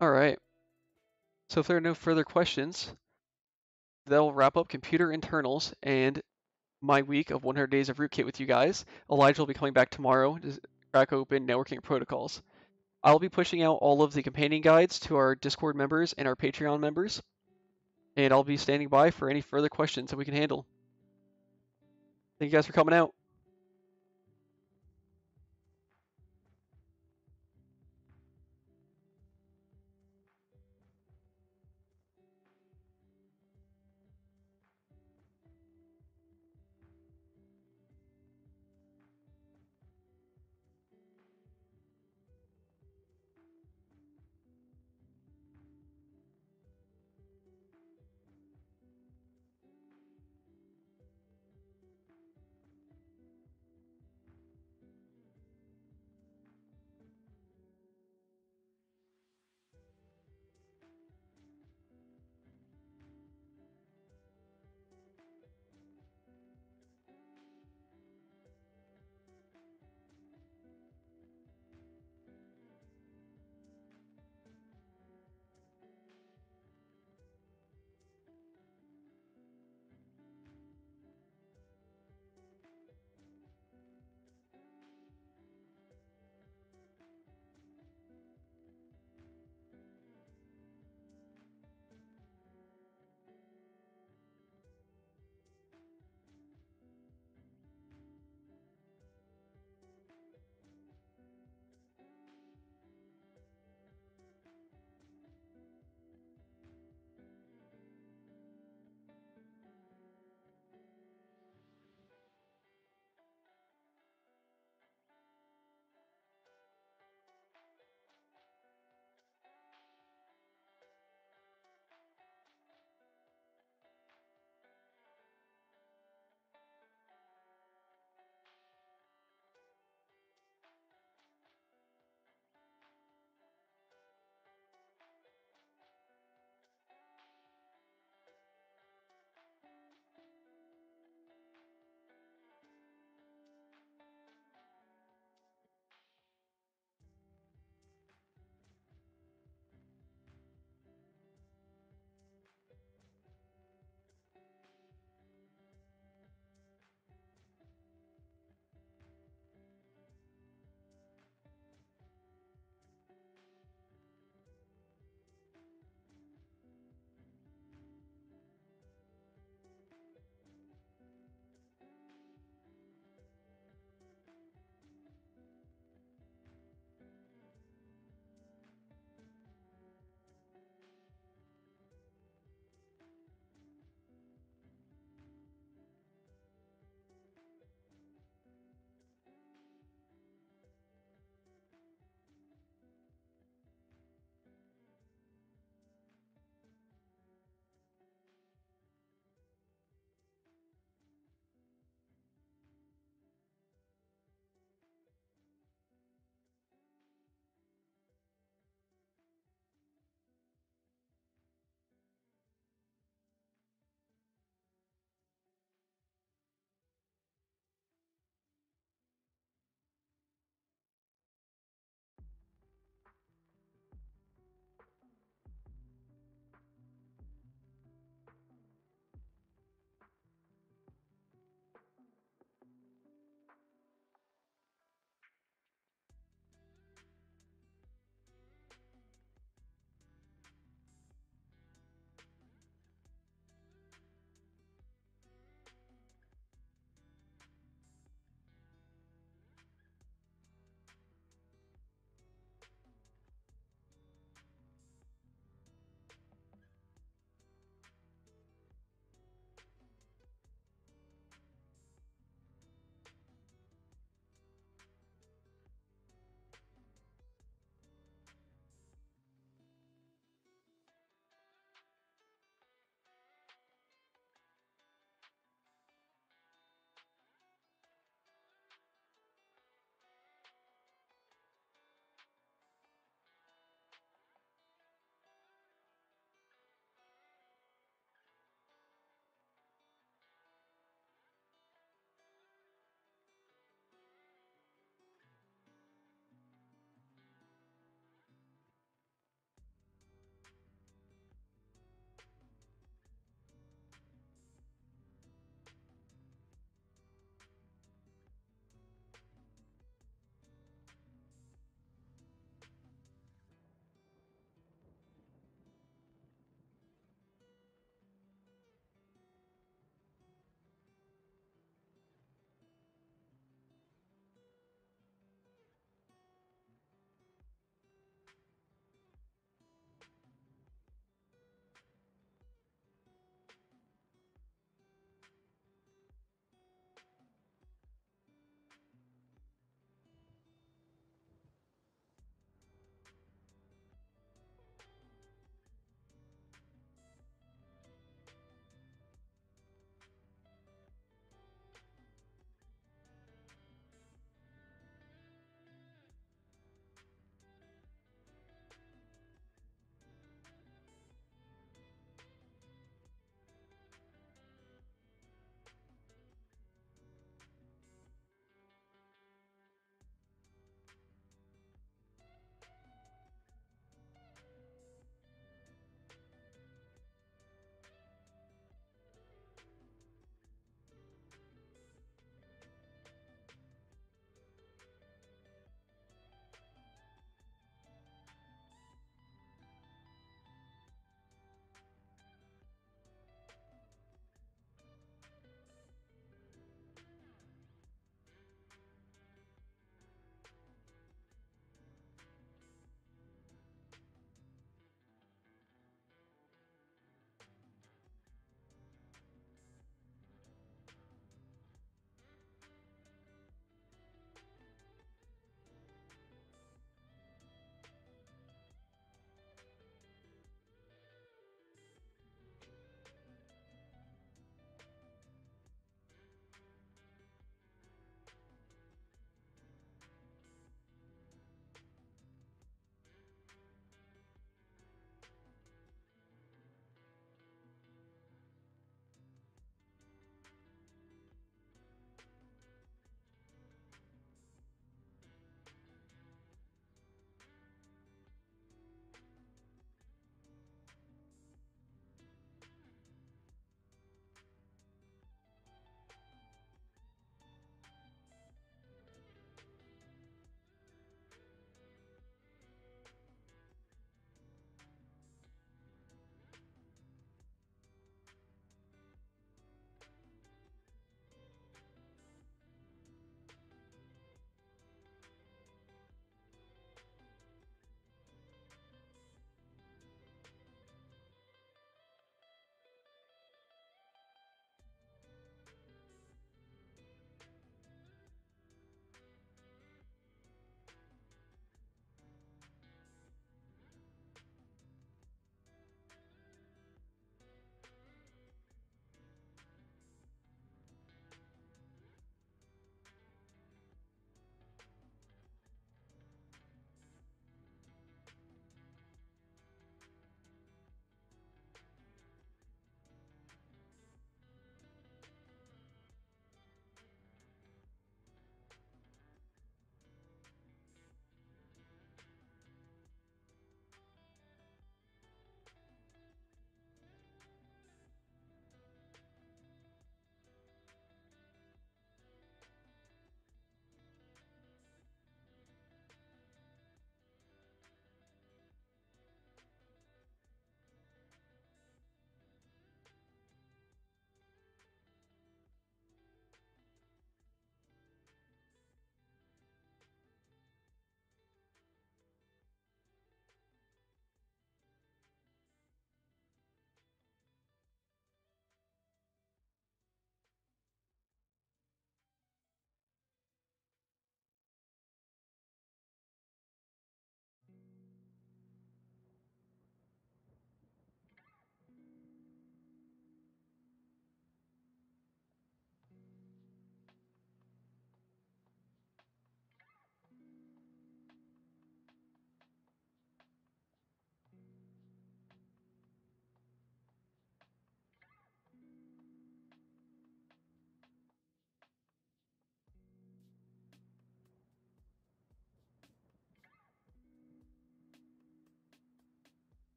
All right. So if there are no further questions, that'll wrap up computer internals and my week of 100 days of rootkit with you guys. Elijah will be coming back tomorrow to crack open networking protocols. I'll be pushing out all of the companion guides to our Discord members and our Patreon members, and I'll be standing by for any further questions that we can handle. Thank you guys for coming out.